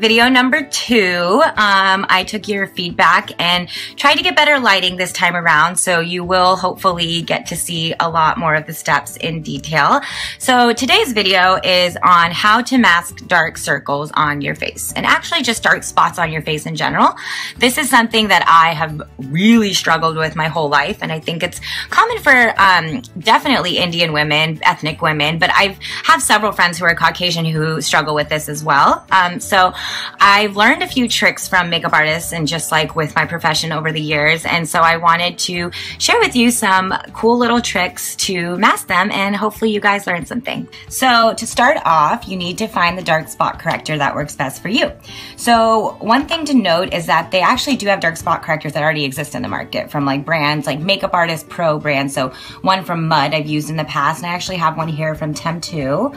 video number two. Um, I took your feedback and tried to get better lighting this time around, so you will hopefully get to see a lot more of the steps in detail. So today's video is on how to mask dark circles on your face, and actually just dark spots on your face in general. This is something that I have really struggled with my whole life, and I think it's common for um, definitely Indian women, ethnic women, but I have have several friends who are Caucasian who struggle with this as well. Um, so I've learned a few tricks from makeup artists and just like with my profession over the years. And so I wanted to share with you some cool little tricks to mask them and hopefully you guys learned something. So to start off, you need to find the dark spot corrector that works best for you. So one thing to note is that they actually do have dark spot correctors that already exist in the market from like brands like Makeup Artist Pro brands. So one from Mud I've used in the past and I actually have one here from Temptu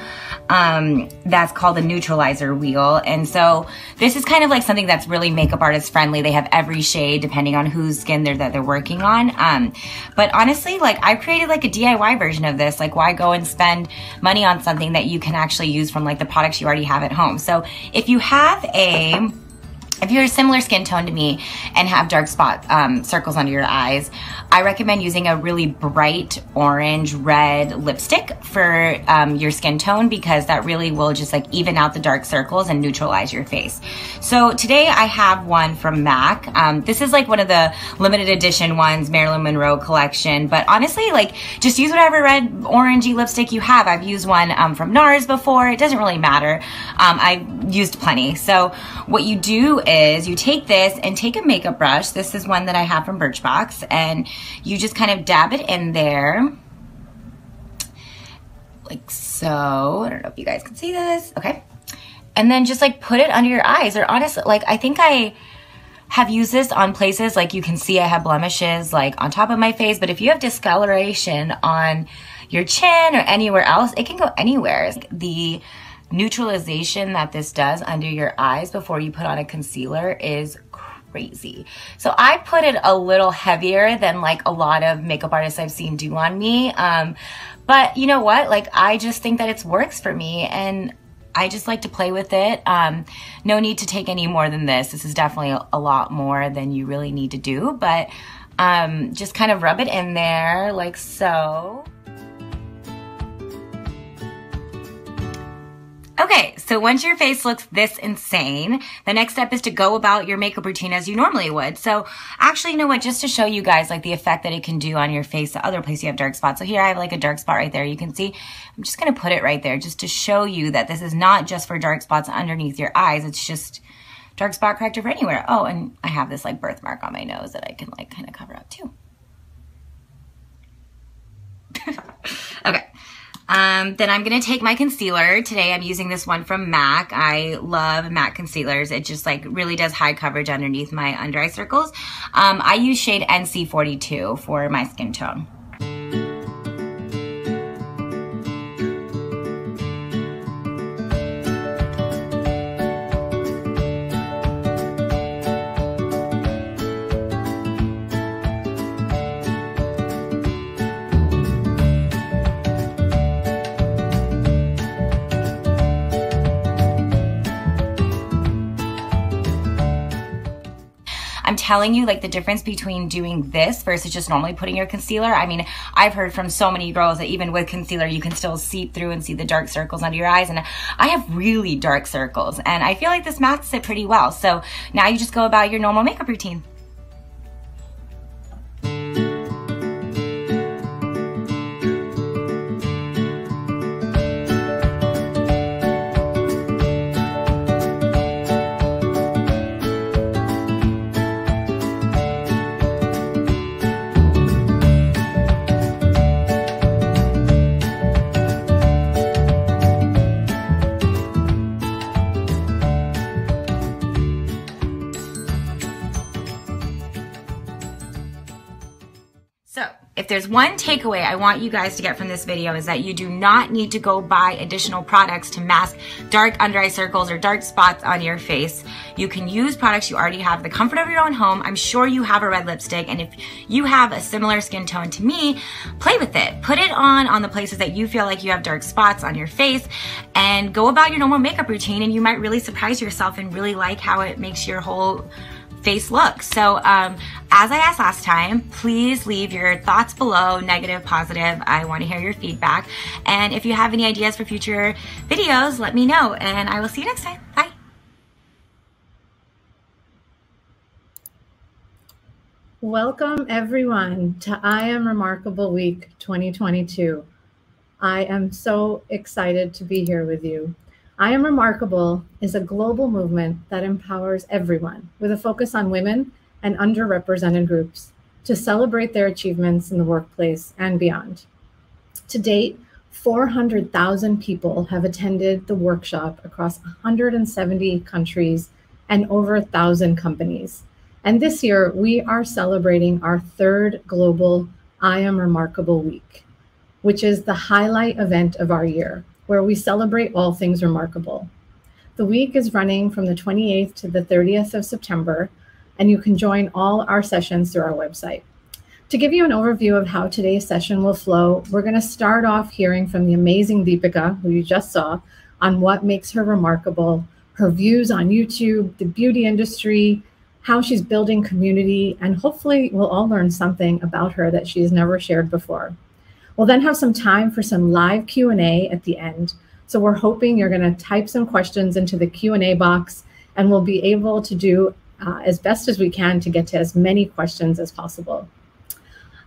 um, that's called the neutralizer wheel. And so this is kind of like something that's really makeup artist friendly. They have every shade depending on whose skin they're, that they're working on. Um, but honestly, like I've created like a DIY version of this. Like why go and spend money on something that you can actually use from like the products you already have at home. So if you have a if you're a similar skin tone to me and have dark spot um, circles under your eyes, I recommend using a really bright orange red lipstick for um, your skin tone because that really will just like even out the dark circles and neutralize your face. So today I have one from MAC. Um, this is like one of the limited edition ones, Marilyn Monroe collection. But honestly, like just use whatever red orangey lipstick you have. I've used one um, from NARS before. It doesn't really matter. Um, I've used plenty. So what you do is you take this and take a makeup brush. This is one that I have from Birchbox and you just kind of dab it in there like so. I don't know if you guys can see this. Okay. And then just like put it under your eyes or honestly, like I think I have used this on places like you can see I have blemishes like on top of my face, but if you have discoloration on your chin or anywhere else, it can go anywhere. The neutralization that this does under your eyes before you put on a concealer is crazy. So I put it a little heavier than like a lot of makeup artists I've seen do on me. Um, but you know what? Like I just think that it works for me and I just like to play with it. Um, no need to take any more than this. This is definitely a, lot more than you really need to do, but um, just kind of rub it in there like so. Okay, so once your face looks this insane, the next step is to go about your makeup routine as you normally would. So actually, you know what, just to show you guys like the effect that it can do on your face, the other place you have dark spots. So here I have like a dark spot right there. You can see, I'm just gonna put it right there just to show you that this is not just for dark spots underneath your eyes. It's just dark spot corrector for anywhere. Oh, and I have this like birthmark on my nose that I can like kind of cover up too. Um, then I'm going to take my concealer. Today I'm using this one from MAC. I love MAC concealers. It just like really does high coverage underneath my under eye circles. Um, I use shade NC42 for my skin tone. Telling you, like the difference between doing this versus just normally putting your concealer. I mean, I've heard from so many girls that even with concealer, you can still seep through and see the dark circles under your eyes. And I have really dark circles and I feel like this masks it pretty well. So now you just go about your normal makeup routine. There's one takeaway I want you guys to get from this video is that you do not need to go buy additional products to mask dark under eye circles or dark spots on your face. You can use products you already have the comfort of your own home. I'm sure you have a red lipstick and if you have a similar skin tone to me, play with it. Put it on on the places that you feel like you have dark spots on your face and go about your normal makeup routine and you might really surprise yourself and really like how it makes your whole face look. So um, as I asked last time, please leave your thoughts below, negative, positive. I want to hear your feedback. And if you have any ideas for future videos, let me know. And I will see you next time. Bye. Welcome everyone to I Am Remarkable Week 2022. I am so excited to be here with you. I Am Remarkable is a global movement that empowers everyone with a focus on women and underrepresented groups to celebrate their achievements in the workplace and beyond. To date, 400,000 people have attended the workshop across 170 countries and over 1,000 companies. And this year, we are celebrating our third global I Am Remarkable Week, which is the highlight event of our year where we celebrate all things remarkable. The week is running from the 28th to the 30th of September, and you can join all our sessions through our website. To give you an overview of how today's session will flow, we're going to start off hearing from the amazing Deepica, who you just saw, on what makes her remarkable, her views on YouTube, the beauty industry, how she's building community, and hopefully we'll all learn something about her that she's never shared before. We'll then have some time for some live Q&A at the end. So we're hoping you're going to type some questions into the Q&A box and we'll be able to do uh, as best as we can to get to as many questions as possible.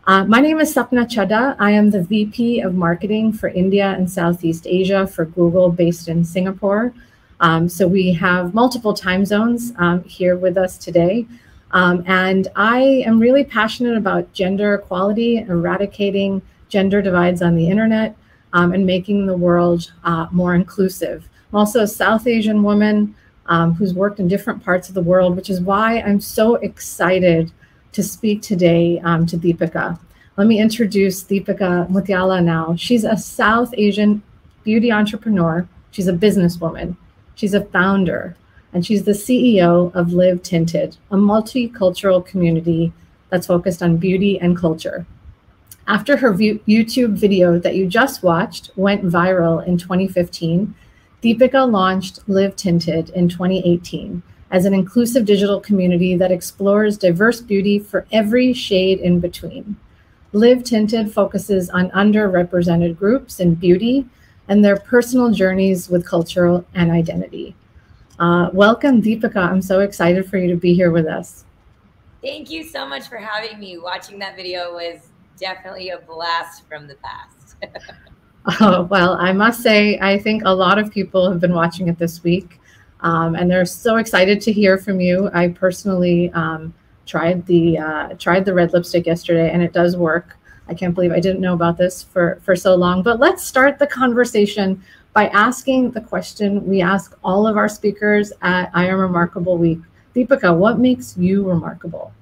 Uh, my name is Sapna Chadha. I am the VP of Marketing for India and Southeast Asia for Google based in Singapore. Um, so we have multiple time zones um, here with us today. Um, and I am really passionate about gender equality, eradicating gender divides on the internet, um, and making the world uh, more inclusive. I'm also a South Asian woman um, who's worked in different parts of the world, which is why I'm so excited to speak today um, to Deepica. Let me introduce Deepica Mutyala now. She's a South Asian beauty entrepreneur. She's a businesswoman. She's a founder, and she's the CEO of Live Tinted, a multicultural community that's focused on beauty and culture. After her YouTube video that you just watched went viral in 2015, Deepica launched Live Tinted in 2018 as an inclusive digital community that explores diverse beauty for every shade in between. Live Tinted focuses on underrepresented groups in beauty and their personal journeys with cultural and identity. Uh, welcome, Deepica. I'm so excited for you to be here with us. Thank you so much for having me. Watching that video was definitely a blast from the past. oh, well, I must say, I think a lot of people have been watching it this week, um, and they're so excited to hear from you. I personally um, tried the uh, tried the red lipstick yesterday, and it does work. I can't believe I didn't know about this for for so long. But let's start the conversation by asking the question we ask all of our speakers at I Am Remarkable Week. Deepica, what makes you remarkable?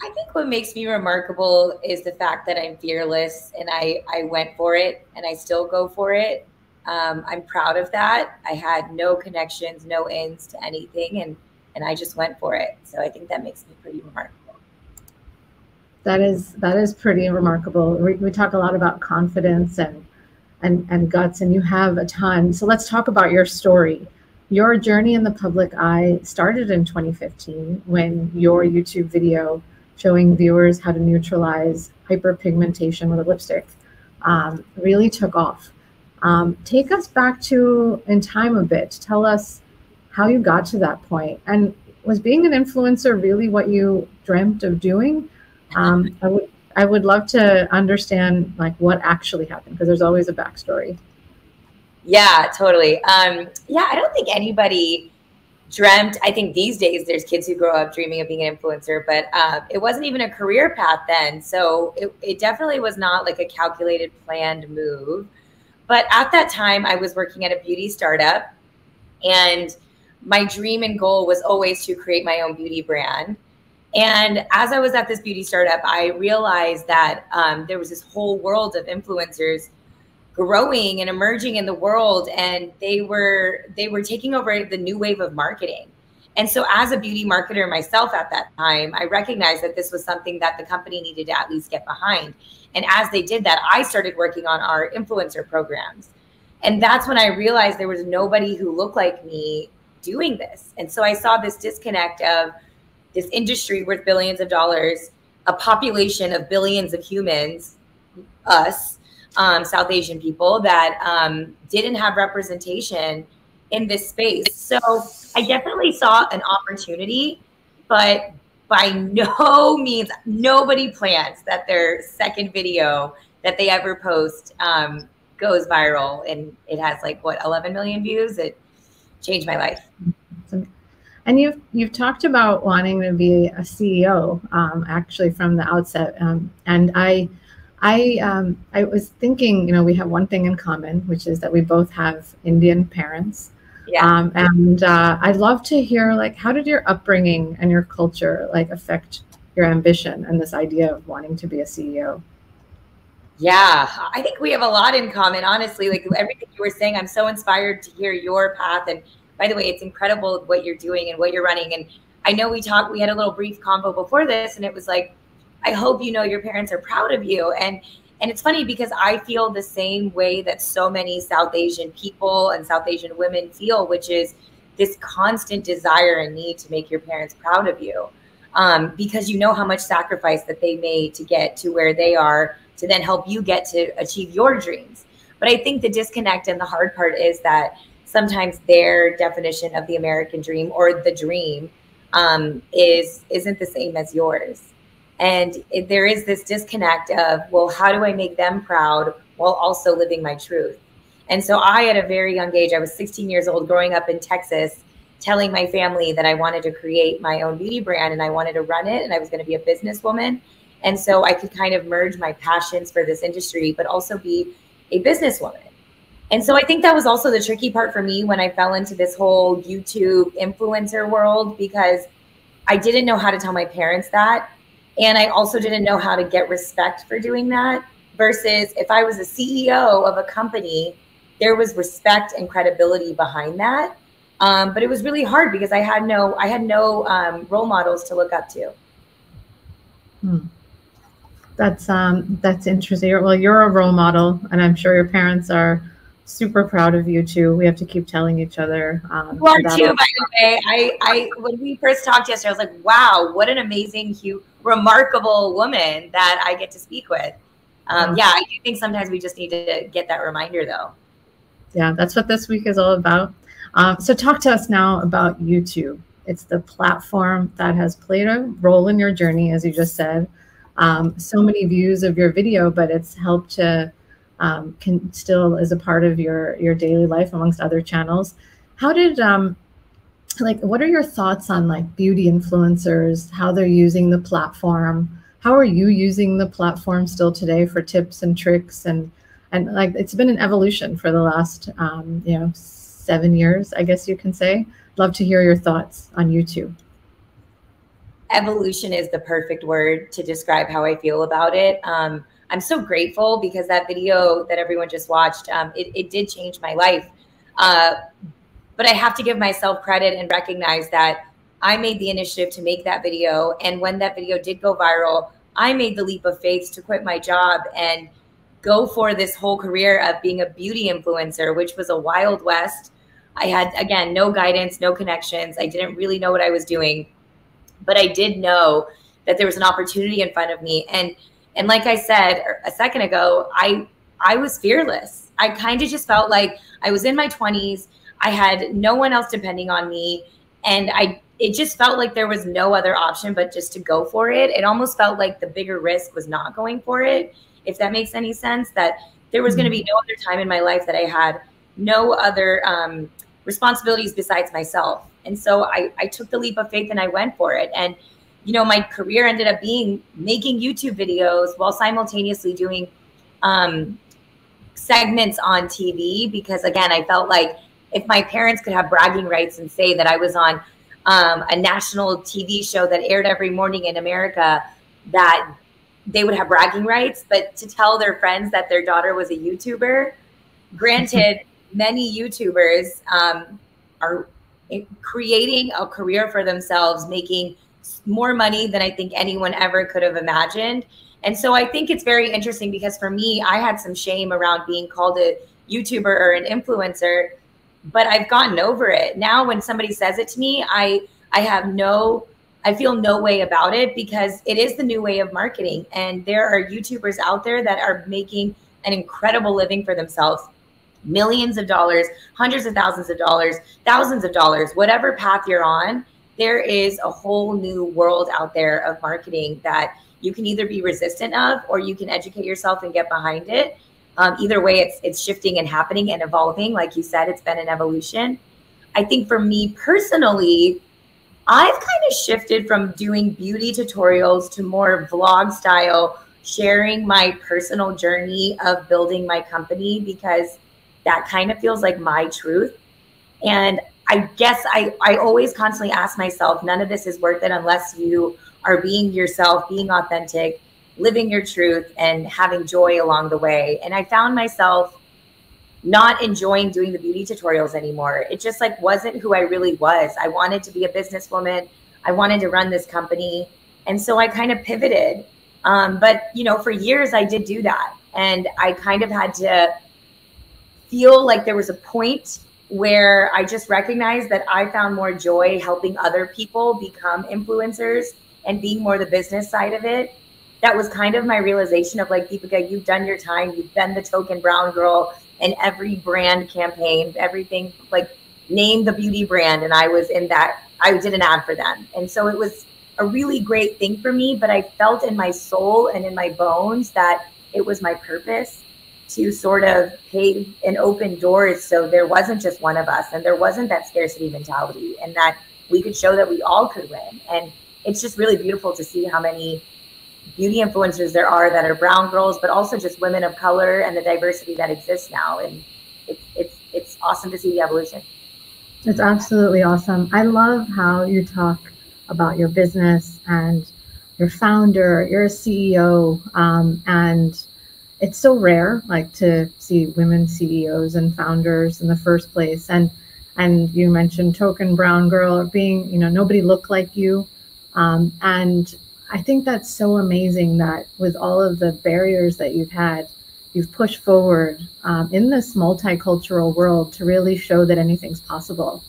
I think what makes me remarkable is the fact that I'm fearless and I, I went for it and I still go for it. Um, I'm proud of that. I had no connections, no ends to anything, and and I just went for it. So I think that makes me pretty remarkable. That is that is pretty remarkable. We, we talk a lot about confidence and and and guts, and you have a ton. So let's talk about your story. Your journey in the public eye started in 2015 when your YouTube video showing viewers how to neutralize hyperpigmentation with a lipstick um, really took off. Um, take us back to in time a bit. Tell us how you got to that point. And was being an influencer really what you dreamt of doing? Um, I would I would love to understand like what actually happened because there's always a backstory. Yeah, totally. Um, yeah, I don't think anybody dreamt i think these days there's kids who grow up dreaming of being an influencer but uh, it wasn't even a career path then. So it, it definitely was not like a calculated planned move. But at that time i was working at a beauty startup and my dream and goal was always to create my own beauty brand. And as I was at this beauty startup, I realized that um, there was this whole world of influencers growing and emerging in the world, and they were they were taking over the new wave of marketing. And so, as a beauty marketer myself at that time, I recognized that this was something that the company needed to at least get behind. And as they did that, I started working on our influencer programs. And that's when I realized there was nobody who looked like me doing this. And so I saw this disconnect of this industry worth billions of dollars, a population of billions of humans, us, um, South Asian people, that um, didn't have representation in this space. So I definitely saw an opportunity, but by no means, nobody plans that their second video that they ever post um, goes viral and it has like what 11 million views. It changed my life. And you've you've talked about wanting to be a CEO, um, actually from the outset. Um, and I, I, um, I was thinking, you know, we have one thing in common, which is that we both have Indian parents. Yeah. Um, and uh, I'd love to hear, like, how did your upbringing and your culture like affect your ambition and this idea of wanting to be a CEO? Yeah, I think we have a lot in common. Honestly, like everything you were saying, I'm so inspired to hear your path. And by the way, it's incredible what you're doing and what you're running. And I know we talked, we had a little brief convo before this, and it was like, I hope you know your parents are proud of you. And and it's funny because I feel the same way that so many South Asian people and South Asian women feel, which is this constant desire and need to make your parents proud of you. Um, because you know how much sacrifice that they made to get to where they are to then help you get to achieve your dreams. But I think the disconnect and the hard part is that sometimes their definition of the American dream or the dream um, is isn't the same as yours. And it, there is this disconnect of, well, how do I make them proud while also living my truth? And so I, at a very young age, I was 16 years old, growing up in Texas, telling my family that I wanted to create my own beauty brand and I wanted to run it and I was going to be a businesswoman. And so I could kind of merge my passions for this industry, but also be a businesswoman. And so I think that was also the tricky part for me when I fell into this whole YouTube influencer world because I didn't know how to tell my parents that. And I also didn't know how to get respect for doing that. Versus if I was a CEO of a company, there was respect and credibility behind that. Um, but it was really hard because I had no I had no um, role models to look up to. Hmm. That's um, that's interesting. Well, you're a role model, and I'm sure your parents are super proud of you too. We have to keep telling each other. Um, you are too, by the way. I, I, when we first talked yesterday, I was like, wow, what an amazing, huge, remarkable woman that I get to speak with. Um, yeah, I do think sometimes we just need to get that reminder though. Yeah, that's what this week is all about. Um, so talk to us now about YouTube. It's the platform that has played a role in your journey, as you just said. Um, so many views of your video, but it's helped to um, can still is a part of your your daily life amongst other channels. How did um, like what are your thoughts on like beauty influencers, how they're using the platform? How are you using the platform still today for tips and tricks and and like it's been an evolution for the last um, you know seven years, I guess you can say. Love to hear your thoughts on YouTube. Evolution is the perfect word to describe how I feel about it. Um, I'm so grateful because that video that everyone just watched, um, it, it, did change my life. Uh, but I have to give myself credit and recognize that I made the initiative to make that video. And when that video did go viral, I made the leap of faith to quit my job and go for this whole career of being a beauty influencer, which was a wild west. I had, again, no guidance, no connections. I didn't really know what I was doing, but I did know that there was an opportunity in front of me. And and like I said a second ago, I I was fearless. I kind of just felt like I was in my 20s. I had no one else depending on me and I it just felt like there was no other option but just to go for it. It almost felt like the bigger risk was not going for it, if that makes any sense that there was going to be no other time in my life that I had no other um, responsibilities besides myself. And so I, I took the leap of faith and I went for it. And you know, my career ended up being making YouTube videos while simultaneously doing um, segments on TV because, again, I felt like if my parents could have bragging rights and say that I was on um, a national TV show that aired every morning in America that they would have bragging rights, but to tell their friends that their daughter was a YouTuber, granted, many YouTubers um, are creating a career for themselves, making more money than I think anyone ever could have imagined. And so I think it's very interesting because for me, I had some shame around being called a YouTuber or an influencer, but I've gotten over it. Now when somebody says it to me, I I have no I feel no way about it because it is the new way of marketing and there are YouTubers out there that are making an incredible living for themselves. Millions of dollars, hundreds of thousands of dollars, thousands of dollars, whatever path you're on, there is a whole new world out there of marketing that you can either be resistant of or you can educate yourself and get behind it. Um, either way, it's it's shifting and happening and evolving. Like you said, it's been an evolution. I think for me personally, I've kind of shifted from doing beauty tutorials to more vlog style, sharing my personal journey of building my company because that kind of feels like my truth. And I guess I, I always constantly ask myself, none of this is worth it unless you are being yourself, being authentic, living your truth, and having joy along the way. And I found myself not enjoying doing the beauty tutorials anymore. It just like wasn't who I really was. I wanted to be a businesswoman. I wanted to run this company. And so I kind of pivoted. Um, but you know, for years I did do that. And I kind of had to feel like there was a point where I just recognized that I found more joy helping other people become influencers and being more the business side of it. That was kind of my realization of like, Deepica, you've done your time. You've been the token brown girl in every brand campaign, everything like name the beauty brand. And I was in that, I did an ad for them. And so it was a really great thing for me, but I felt in my soul and in my bones that it was my purpose to sort of pave and open doors so there wasn't just one of us and there wasn't that scarcity mentality and that we could show that we all could win. And it's just really beautiful to see how many beauty influencers there are that are brown girls, but also just women of color and the diversity that exists now. And it's it's it's awesome to see the evolution. It's absolutely awesome. I love how you talk about your business and your founder. You're a CEO, um, and it's so rare, like to see women CEOs and founders in the first place. And and you mentioned token brown girl being, you know, nobody looked like you. Um, and I think that's so amazing that with all of the barriers that you've had, you've pushed forward um, in this multicultural world to really show that anything's possible.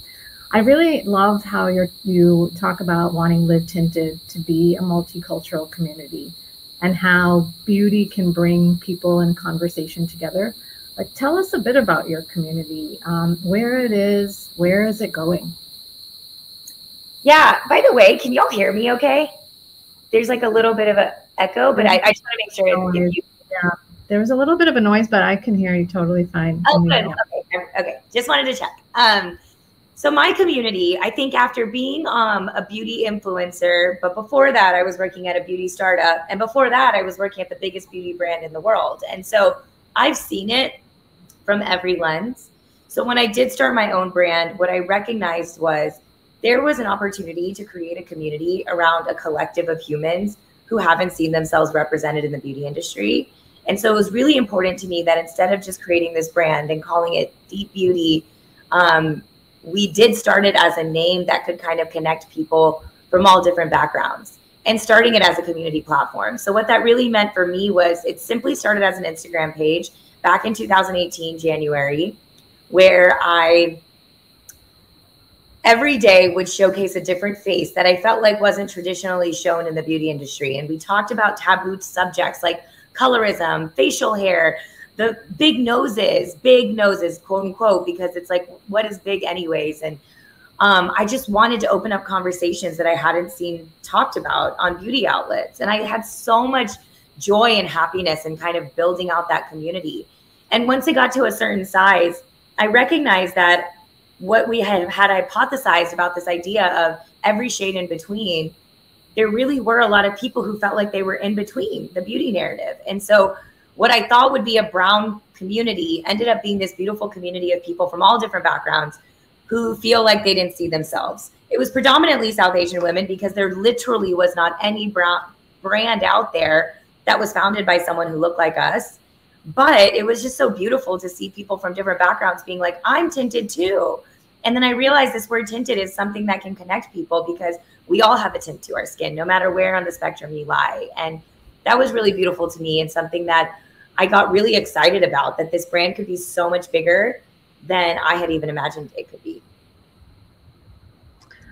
I really love how you you talk about wanting Live Tinted to be a multicultural community and how beauty can bring people in conversation together. Like, tell us a bit about your community, um, where it is, where is it going? Yeah. By the way, can y'all hear me? Okay. There's like a little bit of an echo, but I, I just want to make sure. You, yeah. There was a little bit of a noise, but I can hear you totally fine. Oh, good. Okay. Okay. Just wanted to check. Um, so my community, I think after being um, a beauty influencer, but before that, I was working at a beauty startup, and before that, I was working at the biggest beauty brand in the world, and so I've seen it from every lens. So when I did start my own brand, what I recognized was there was an opportunity to create a community around a collective of humans who haven't seen themselves represented in the beauty industry. And so it was really important to me that instead of just creating this brand and calling it Deep Beauty, um, we did start it as a name that could kind of connect people from all different backgrounds and starting it as a community platform. So what that really meant for me was it simply started as an Instagram page back in 2018 January where I every day would showcase a different face that I felt like wasn't traditionally shown in the beauty industry and we talked about taboo subjects like colorism, facial hair, the big noses, big noses, quote unquote, because it's like, what is big, anyways? And um, I just wanted to open up conversations that I hadn't seen talked about on beauty outlets. And I had so much joy and happiness in kind of building out that community. And once it got to a certain size, I recognized that what we had had hypothesized about this idea of every shade in between, there really were a lot of people who felt like they were in between the beauty narrative. And so what I thought would be a brown community ended up being this beautiful community of people from all different backgrounds who feel like they didn't see themselves it was predominantly South Asian women because there literally was not any brown brand out there that was founded by someone who looked like us. But it was just so beautiful to see people from different backgrounds being like, I'm tinted too. And then I realized this word tinted is something that can connect people because we all have a tint to our skin, no matter where on the spectrum you lie. And that was really beautiful to me and something that I got really excited about that this brand could be so much bigger than I had even imagined it could be.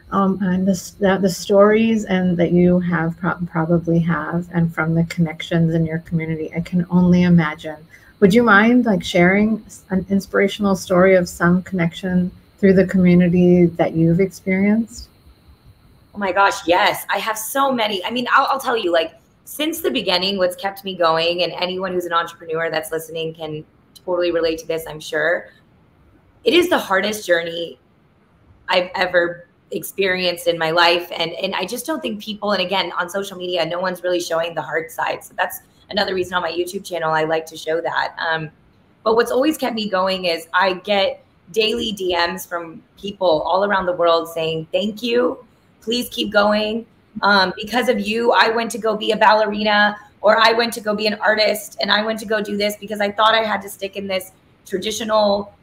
Um, that the stories and that you have pro- probably have, and from the connections in your community, I can only imagine. Would you mind like sharing an inspirational story of some connection through the community that you've experienced? Oh my gosh, yes. I have so many. I mean, I'll, I'll tell you, like, since the beginning, what's kept me going, and anyone who's an entrepreneur that's listening can totally relate to this, I'm sure. It is the hardest journey I've ever experienced in my life. And, and I just don't think people, and again, on social media, no one's really showing the hard side. So that's another reason on my YouTube channel I like to show that. Um, but what's always kept me going is I get daily DMs from people all around the world saying, Thank you. Please keep going. Um, because of you, I went to go be a ballerina, or I went to go be an artist, and I went to go do this because I thought I had to stick in this traditional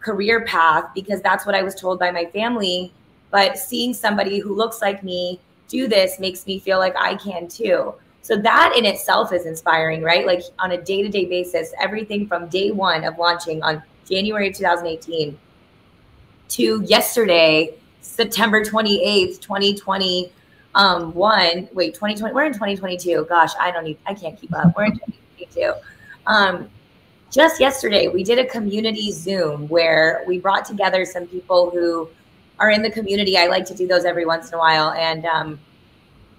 career path because that's what I was told by my family. But seeing somebody who looks like me do this makes me feel like I can too. So that in itself is inspiring, right? Like on a day to day basis, everything from day one of launching on January 2018 to yesterday, September 28th, 2021. Um, wait, 2020, we're in 2022. Gosh, I don't need, I can't keep up. We're in 2022. Um, just yesterday, we did a community Zoom where we brought together some people who are in the community. I like to do those every once in a while. And um,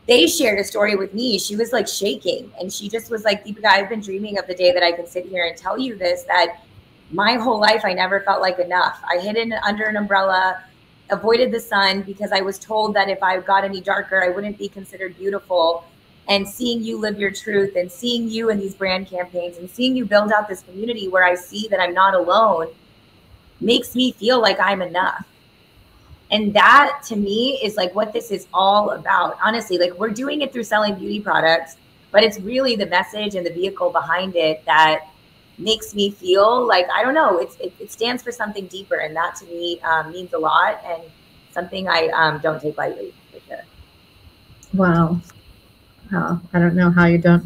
they shared a story with me. She was like shaking and she just was like, Deepica, I've been dreaming of the day that I can sit here and tell you this that my whole life I never felt like enough. I hid in, under an umbrella, avoided the sun because I was told that if I got any darker, I wouldn't be considered beautiful. And seeing you live your truth and seeing you in these brand campaigns and seeing you build out this community where I see that I'm not alone makes me feel like I'm enough. And that to me is like what this is all about. Honestly, like we're doing it through selling beauty products, but it's really the message and the vehicle behind it that makes me feel like I don't know. It's it, it stands for something deeper, and that to me um, means a lot and something I um, don't take lightly for sure. Wow, wow! I don't know how you don't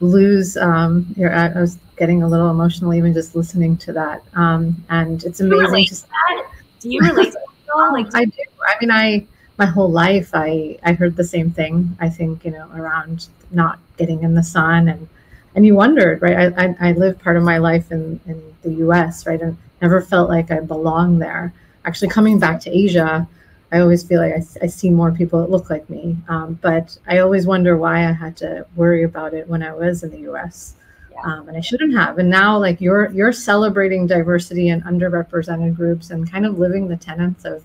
lose um, your. I was getting a little emotional even just listening to that, um, and it's amazing. To, do you relate? like I do. I mean, I my whole life I I heard the same thing. I think you know around not getting in the sun and and you wondered, right? I, I, I lived part of my life in, in the US, right? And never felt like I belonged there. Actually, coming back to Asia, I always feel like I, I see more people that look like me. Um, but I always wonder why I had to worry about it when I was in the US. Um, and I shouldn't have. And now, like you're you're celebrating diversity and underrepresented groups and kind of living the tenets of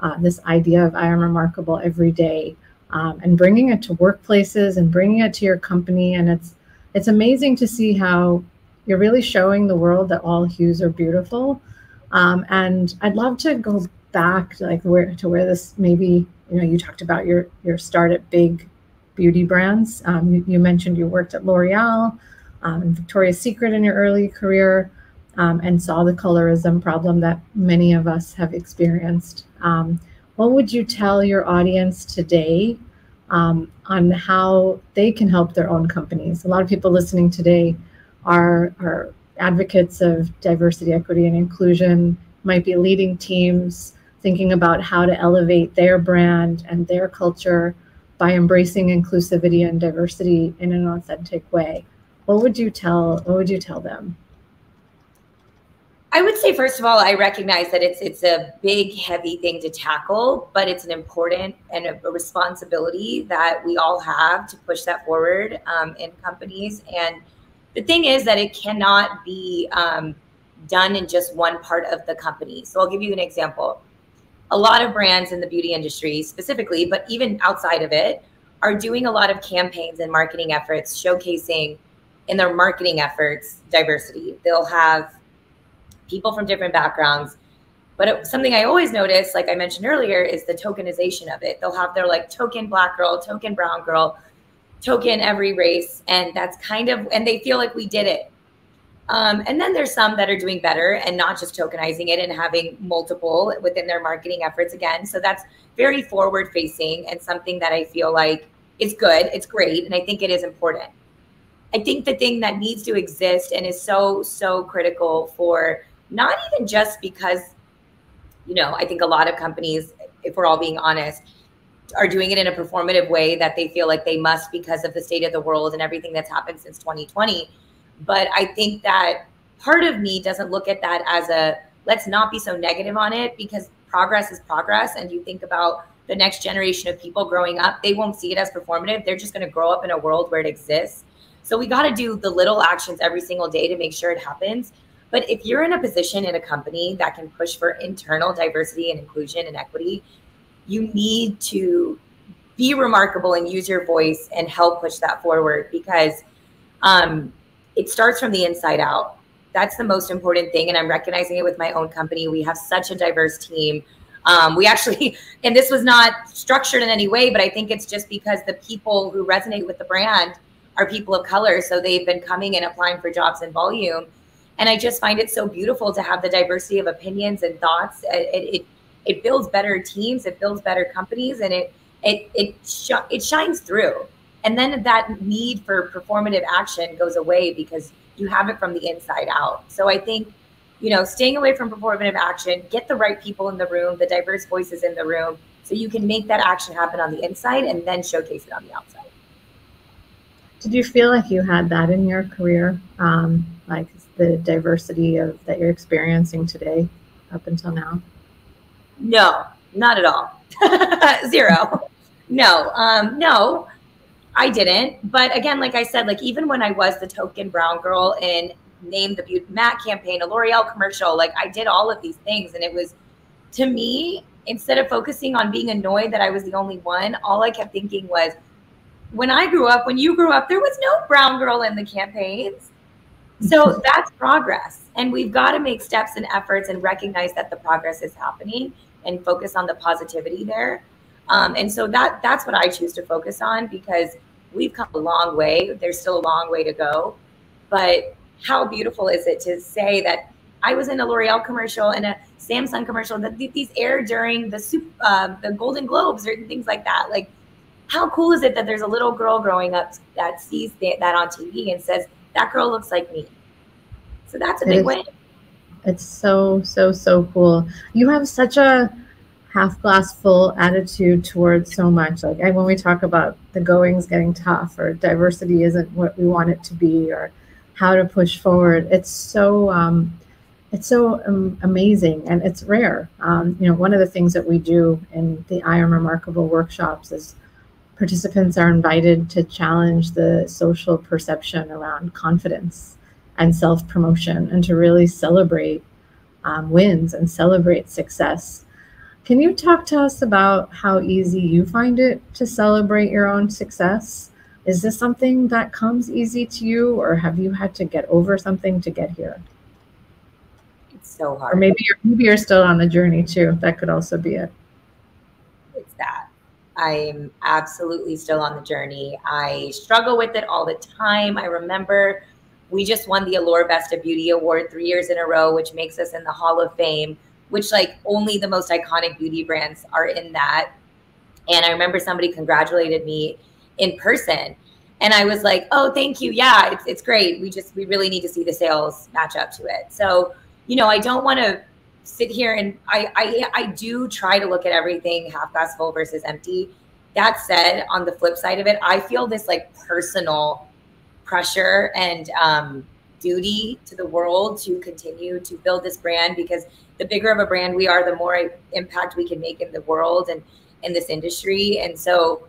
uh, this idea of I am remarkable every day, um, and bringing it to workplaces and bringing it to your company. And it's it's amazing to see how you're really showing the world that all hues are beautiful. Um, and I'd love to go back to like where to where this maybe you know you talked about your your start at big beauty brands. Um, you, you, mentioned you worked at L'Oreal um, Victoria's Secret in your early career um, and saw the colorism problem that many of us have experienced. Um, what would you tell your audience today um, on how they can help their own companies. A lot of people listening today are, are advocates of diversity, equity, and inclusion, might be leading teams thinking about how to elevate their brand and their culture by embracing inclusivity and diversity in an authentic way. What would you tell what would you tell them? I would say, first of all, I recognize that it's it's a big, heavy thing to tackle, but it's an important and a, responsibility that we all have to push that forward um, in companies. And the thing is that it cannot be um, done in just one part of the company. So I'll give you an example. A lot of brands in the beauty industry, specifically, but even outside of it, are doing a lot of campaigns and marketing efforts showcasing in their marketing efforts diversity. They'll have people from different backgrounds But it, something I always notice, like I mentioned earlier, is the tokenization of it. They'll have their like token black girl, token brown girl, token every race. And that's kind of, and they feel like we did it. Um, and then there's some that are doing better and not just tokenizing it and having multiple within their marketing efforts again. So that's very forward facing and something that I feel like is good. It's great. And I think it is important. I think the thing that needs to exist and is so, so critical for not even just because you know, I think a lot of companies, if we're all being honest, are doing it in a performative way that they feel like they must because of the state of the world and everything that's happened since 2020. But I think that part of me doesn't look at that as a let's not be so negative on it because progress is progress. And you think about the next generation of people growing up, they won't see it as performative. They're just going to grow up in a world where it exists. So we got to do the little actions every single day to make sure it happens. But if you're in a position in a company that can push for internal diversity and inclusion and equity, you need to be remarkable and use your voice and help push that forward because um, it starts from the inside out. That's the most important thing. And I'm recognizing it with my own company. We have such a diverse team. Um, we actually, and this was not structured in any way, but I think it's just because the people who resonate with the brand are people of color. So they've been coming and applying for jobs in volume. And I just find it so beautiful to have the diversity of opinions and thoughts. It, it, it builds better teams, it builds better companies, and it it it sh- it shines through. And then that need for performative action goes away because you have it from the inside out. So I think, you know, staying away from performative action, get the right people in the room, the diverse voices in the room, so you can make that action happen on the inside and then showcase it on the outside. Did you feel like you had that in your career? Um, like the diversity of that you're experiencing today up until now? No, not at all. Zero. No, um, no, I didn't. But again, like I said, like even when I was the token brown girl in name the beauty Matt campaign, a L'Oreal commercial, like I did all of these things, and it was to me instead of focusing on being annoyed that I was the only one, all I kept thinking was, when I grew up, when you grew up, there was no brown girl in the campaigns. So that's progress. And we've got to make steps and efforts and recognize that the progress is happening and focus on the positivity there. Um, and so that that's what I choose to focus on because we've come a long way. There's still a long way to go. But how beautiful is it to say that I was in a L'Oreal commercial and a Samsung commercial that these aired during the soup, uh, the Golden Globes or things like that. Like, how cool is it that there's a little girl growing up that sees that on TV and says, that girl looks like me. So that's a big win. It's so, so, so cool. You have such a half glass full attitude towards so much. Like I, when we talk about the goings getting tough or diversity isn't what we want it to be or how to push forward, it's so, um, it's so um, amazing and it's rare. Um, you know, one of the things that we do in the I Am Remarkable workshops is participants are invited to challenge the social perception around confidence and self promotion and to really celebrate um, wins and celebrate success. Can you talk to us about how easy you find it to celebrate your own success? Is this something that comes easy to you, or have you had to get over something to get here? It's so hard. Or maybe you're, maybe you're still on the journey too. That could also be it. I'm absolutely still on the journey. I struggle with it all the time. I remember we just won the Allure Best of Beauty Award three years in a row, which makes us in the Hall of Fame, which like only the most iconic beauty brands are in that. And I remember somebody congratulated me in person. And I was like, oh, thank you. Yeah, it's, it's great. We just, we really need to see the sales match up to it. So, you know, I don't want to sit here and I, I I do try to look at everything half glass full versus empty. That said, on the flip side of it, I feel this like personal pressure and um, duty to the world to continue to build this brand because the bigger of a brand we are, the more impact we can make in the world and in this industry. And so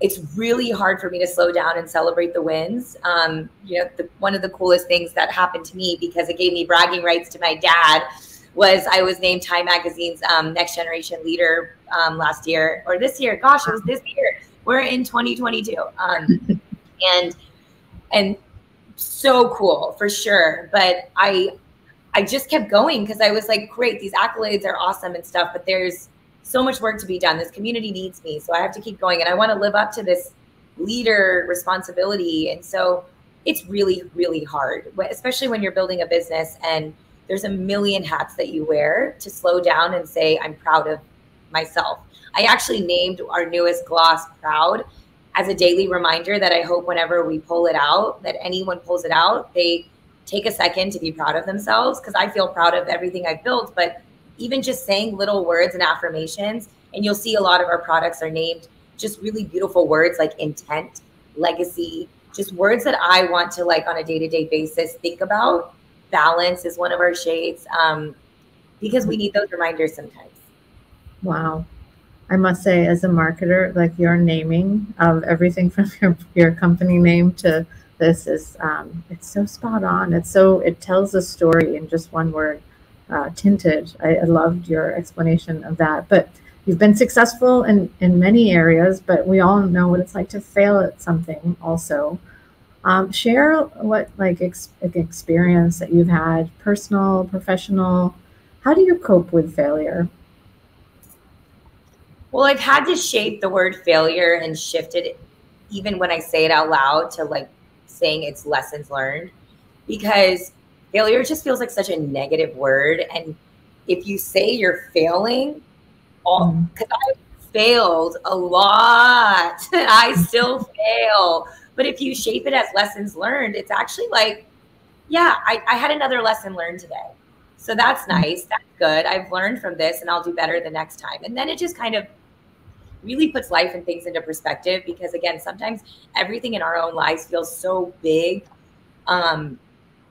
it's really hard for me to slow down and celebrate the wins. Um, you know, the, one of the coolest things that happened to me because it gave me bragging rights to my dad was I was named Time Magazine's um, Next Generation Leader um, last year or this year. Gosh, it was this year. We're in 2022, um, and and so cool for sure. But I I just kept going because I was like, great, these accolades are awesome and stuff, but there's so much work to be done. This community needs me. So I have to keep going and I want to live up to this leader responsibility. And so it's really, really hard, especially when you're building a business and there's a million hats that you wear to slow down and say, I'm proud of myself. I actually named our newest gloss Proud as a daily reminder that I hope whenever we pull it out, that anyone pulls it out, they take a second to be proud of themselves because I feel proud of everything I've built. But even just saying little words and affirmations, and you'll see a lot of our products are named just really beautiful words like intent, legacy, just words that I want to like on a day to day basis think about. Balance is one of our shades um, because we need those reminders sometimes. Wow. I must say, as a marketer, like your naming of everything from your, your company name to this is um, it's so spot on. It's so it tells a story in just one word. Uh, tinted. I, I loved your explanation of that. But you've been successful in in many areas, but we all know what it's like to fail at something. Also, um, share what like ex- experience that you've had, personal, professional. How do you cope with failure? Well, I've had to shape the word failure and shift it even when I say it out loud to like saying it's lessons learned because failure just feels like such a negative word. And if you say you're failing, all because mm. I failed a lot, I still fail. But if you shape it as lessons learned, it's actually like, yeah, I, I had another lesson learned today. So that's mm. nice. That's good. I've learned from this and I'll do better the next time. And then it just kind of really puts life and things into perspective because again sometimes everything in our own lives feels so big um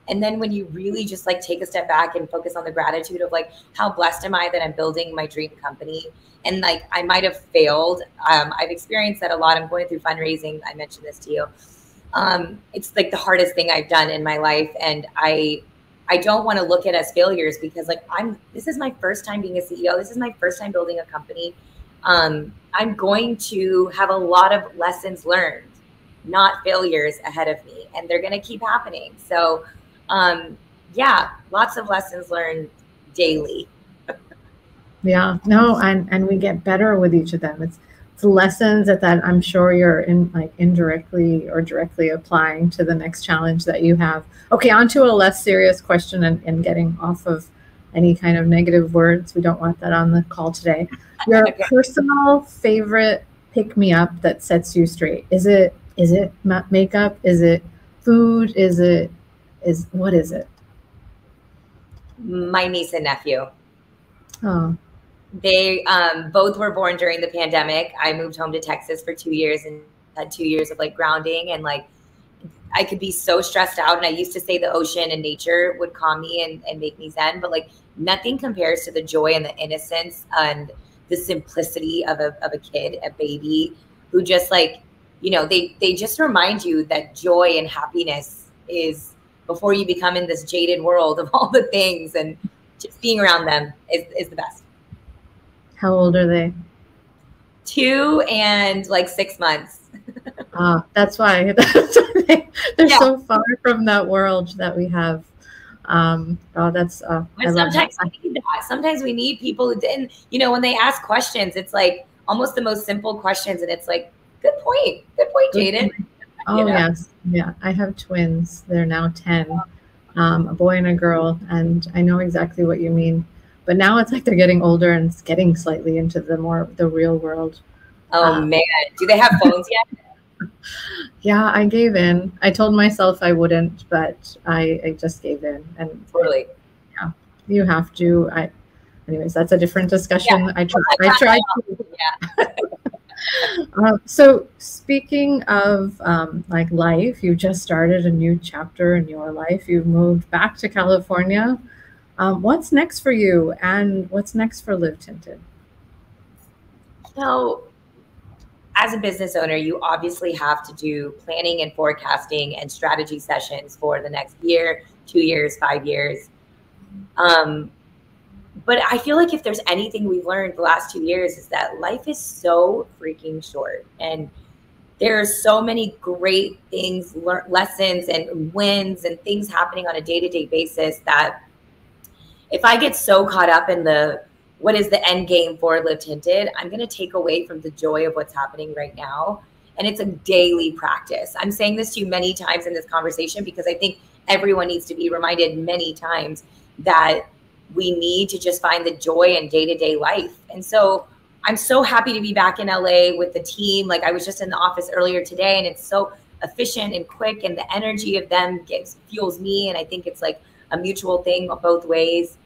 and then when you really just like take a step back and focus on the gratitude of like how blessed am i that i'm building my dream company and like i might have failed. Um, i've experienced that a lot. I'm going through fundraising. I mentioned this to you. Um, it's like the hardest thing i've done in my life and i i don't want to look at as failures because like i'm this is my first time being a ceo this is my first time building a company. Um, I'm going to have a lot of lessons learned, not failures ahead of me, and they're going to keep happening. So, um, yeah, lots of lessons learned daily. Yeah, no, and and we get better with each of them. It's it's lessons that, that I'm sure you're in like indirectly or directly applying to the next challenge that you have. Okay, on to a less serious question and, and getting off of any kind of negative words. We don't want that on the call today. Your okay. personal favorite pick me up that sets you straight. Is it is it makeup? Is it food? Is it is what is it? My niece and nephew. Oh. They um, both were born during the pandemic. I moved home to Texas for two years and had two years of like grounding and like I could be so stressed out. And I used to say the ocean and nature would calm me and, and make me zen, but like nothing compares to the joy and the innocence and the simplicity of a, of a kid, a baby who just like, you know, they, they just remind you that joy and happiness is before you become in this jaded world of all the things and just being around them is, is the best. How old are they? Two and like six months. Ah, uh, that's why they're yeah. so far from that world that we have. Um, oh, that's uh, sometimes we need that. Sometimes we need people who didn't. You know, when they ask questions, it's like almost the most simple questions, and it's like, good point, good point, Jaden. Oh you know? yes, yeah. I have twins. They're now ten, um, a boy and a girl, and I know exactly what you mean. But now it's like they're getting older and it's getting slightly into the more the real world. Oh um, man, do they have phones yet? yeah, I gave in. I told myself I wouldn't, but I, I just gave in. And totally, yeah, you have to. I, anyways, that's a different discussion. Yeah. I, tr- I tried. To. Yeah. uh, so speaking of um, like life, you just started a new chapter in your life. You moved back to California. Um, what's next for you, and what's next for Live Tinted? So as a business owner, you obviously have to do planning and forecasting and strategy sessions for the next year, two years, five years. Um, but I feel like if there's anything we've learned the last two years is that life is so freaking short. And there are so many great things, le- lessons and wins and things happening on a day to day basis that if I get so caught up in the what is the end game for Live Tinted, I'm going to take away from the joy of what's happening right now. And it's a daily practice. I'm saying this to you many times in this conversation because I think everyone needs to be reminded many times that we need to just find the joy in day to day life. And so I'm so happy to be back in LA with the team. Like I was just in the office earlier today and it's so efficient and quick and the energy of them gives fuels me. And I think it's like a mutual thing both ways.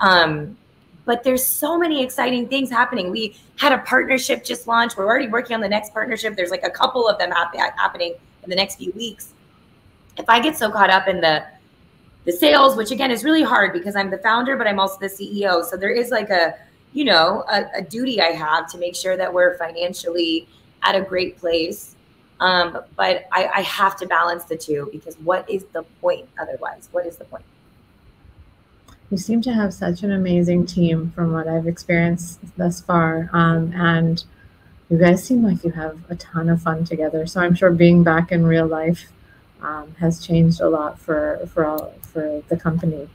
Um, but there's so many exciting things happening. We had a partnership just launched. We're already working on the next partnership. There's like a couple of them happening in the next few weeks. If I get so caught up in the the sales, which again is really hard because I'm the founder, but I'm also the CEO. So there is like a, you know, a, a duty I have to make sure that we're financially at a great place. Um, but I, I have to balance the two because what is the point otherwise? What is the point? You seem to have such an amazing team from what I've experienced thus far. Um, and you guys seem like you have a ton of fun together. So I'm sure being back in real life um, has changed a lot for for all, for the company.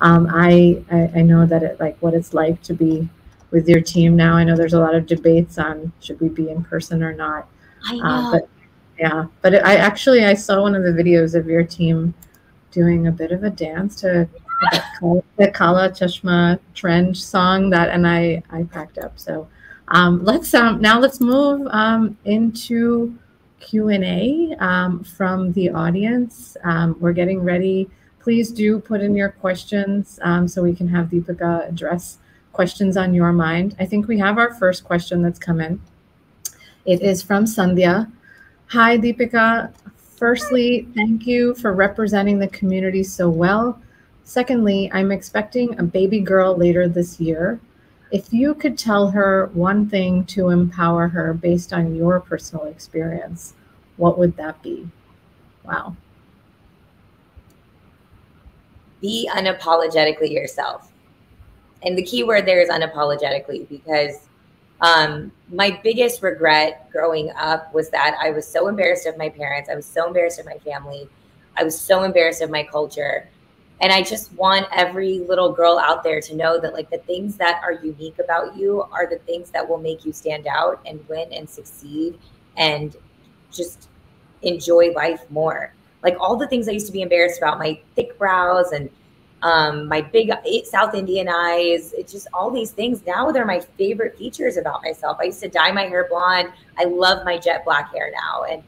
Um, I, I, I know that it like what it's like to be with your team now. I know there's a lot of debates on should we be in person or not. I uh, know. Uh, but yeah, but I actually I saw one of the videos of your team doing a bit of a dance to the Kala Chashma trend song that, and I I cracked up. So um, let's um, now let's move um, into Q and A um, from the audience. Um, we're getting ready. Please do put in your questions um, so we can have Deepica address questions on your mind. I think we have our first question that's come in. It is from Sandhya. Hi, Deepica. Firstly, thank you for representing the community so well. Secondly, I'm expecting a baby girl later this year. If you could tell her one thing to empower her based on your personal experience, what would that be? Wow. Be unapologetically yourself. And the key word there is unapologetically because um, my biggest regret growing up was that I was so embarrassed of my parents. I was so embarrassed of my family. I was so embarrassed of my culture and i just want every little girl out there to know that like the things that are unique about you are the things that will make you stand out and win and succeed and just enjoy life more like all the things i used to be embarrassed about my thick brows and um, my big south indian eyes it's just all these things now they're my favorite features about myself. I used to dye my hair blonde. I love my jet black hair now. And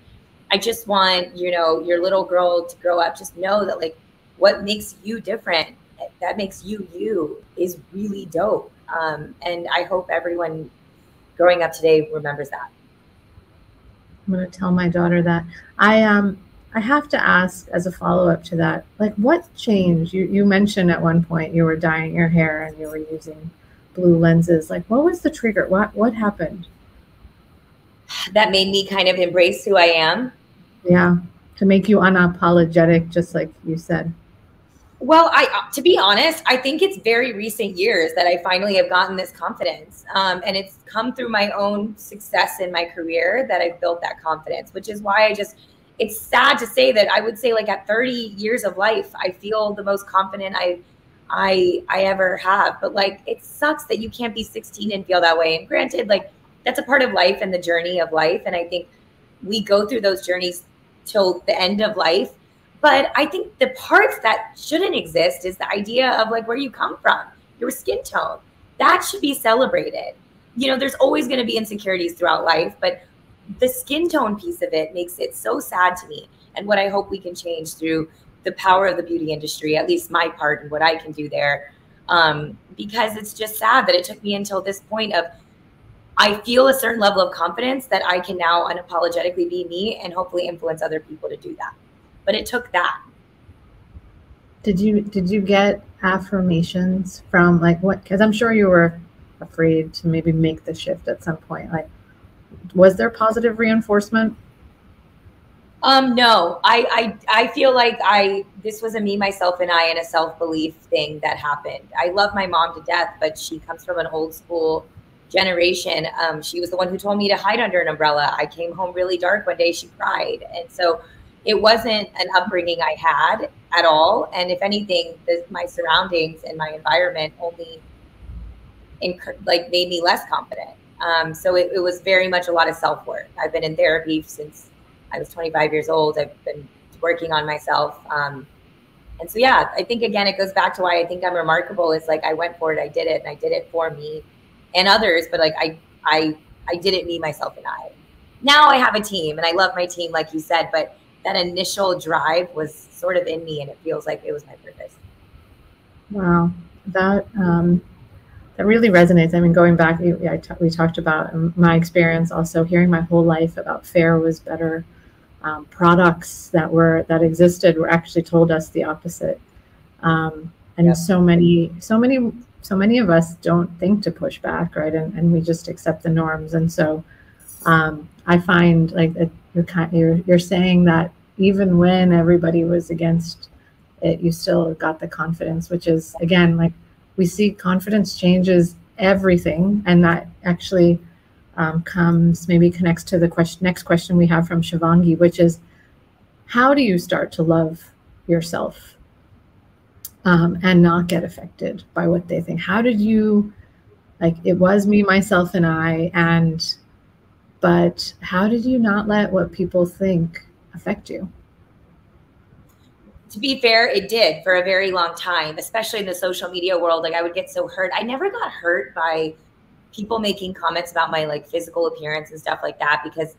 i just want you know your little girl to grow up just know that like what makes you different that makes you you is really dope. Um, and i hope everyone growing up today remembers that. I'm going to tell my daughter that. I um i have to ask as a follow-up to that like what changed? You you mentioned at one point you were dyeing your hair and you were using blue lenses. Like what was the trigger? What what happened? That made me kind of embrace who i am. Yeah to make you unapologetic just like you said. Well, I to be honest, I think it's very recent years that I finally have gotten this confidence, um, and it's come through my own success in my career that I've built that confidence. Which is why I just, it's sad to say that I would say like at 30 years of life, I feel the most confident I, I, I ever have. But like, it sucks that you can't be 16 and feel that way. And granted, like that's a part of life and the journey of life, and I think we go through those journeys till the end of life but I think the parts that shouldn't exist is the idea of like where you come from, your skin tone. That should be celebrated. You know, there's always going to be insecurities throughout life, but the skin tone piece of it makes it so sad to me. And what I hope we can change through the power of the beauty industry, at least my part and what I can do there. Um, because it's just sad that it took me until this point of I feel a certain level of confidence that I can now unapologetically be me and hopefully influence other people to do that but it took that did you did you get affirmations from like what because i'm sure you were afraid to maybe make the shift at some point like was there positive reinforcement um no i i i feel like i this was a me myself and i and a self-belief thing that happened i love my mom to death but she comes from an old school generation um she was the one who told me to hide under an umbrella i came home really dark one day she cried and so it wasn't an upbringing I had. at all. And if anything, the, my surroundings and my environment only like made me less confident. Um, so it, it, was very much a lot of self work. I've been in therapy since I was 25 years old. I've been working on myself. Um, and so, yeah, I think again, it goes back to why I think I'm remarkable. Is like I went for it, I did it, and I did it for me and others. But like I, I, I did it me, myself, and I. Now I have a team, and I love my team, like you said. But that initial drive was sort of in me, and it feels like it was my purpose. Wow, that um, that really resonates. I mean, going back, we, we talked about my experience, also hearing my whole life about fair was better um, products that were that existed were actually told us the opposite. Um, and yep. so many, so many, so many of us don't think to push back, right? And, and we just accept the norms. And so um, I find like you're, kind, you're you're saying that even when everybody was against it, you still got the confidence, which is again like we see confidence changes everything, and that actually um, comes maybe connects to the question next question we have from Shivangi, which is how do you start to love yourself um, and not get affected by what they think? How did you like it was me, myself, and I, and but how did you not let what people think affect you? To be fair, it did for a very long time, especially in the social media world. Like I would get so hurt. I never got hurt by people making comments about my like physical appearance and stuff like that because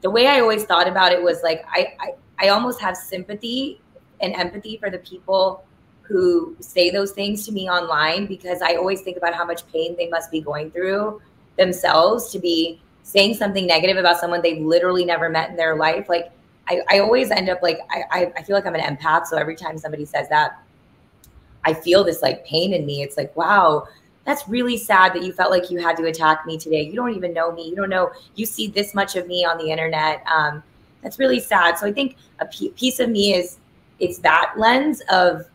the way I always thought about it was like I, I, I almost have sympathy and empathy for the people who say those things to me online because I always think about how much pain they must be going through themselves to be saying something negative about someone they've literally never met in their life. Like I, I always end up like I, I feel like I'm an empath. So every time somebody says that, I feel this like pain in me. It's like, wow, that's really sad that you felt like you had to attack me today. You don't even know me. You don't know, you see this much of me on the internet. Um, that's really sad. So I think a piece of me is, it's that lens of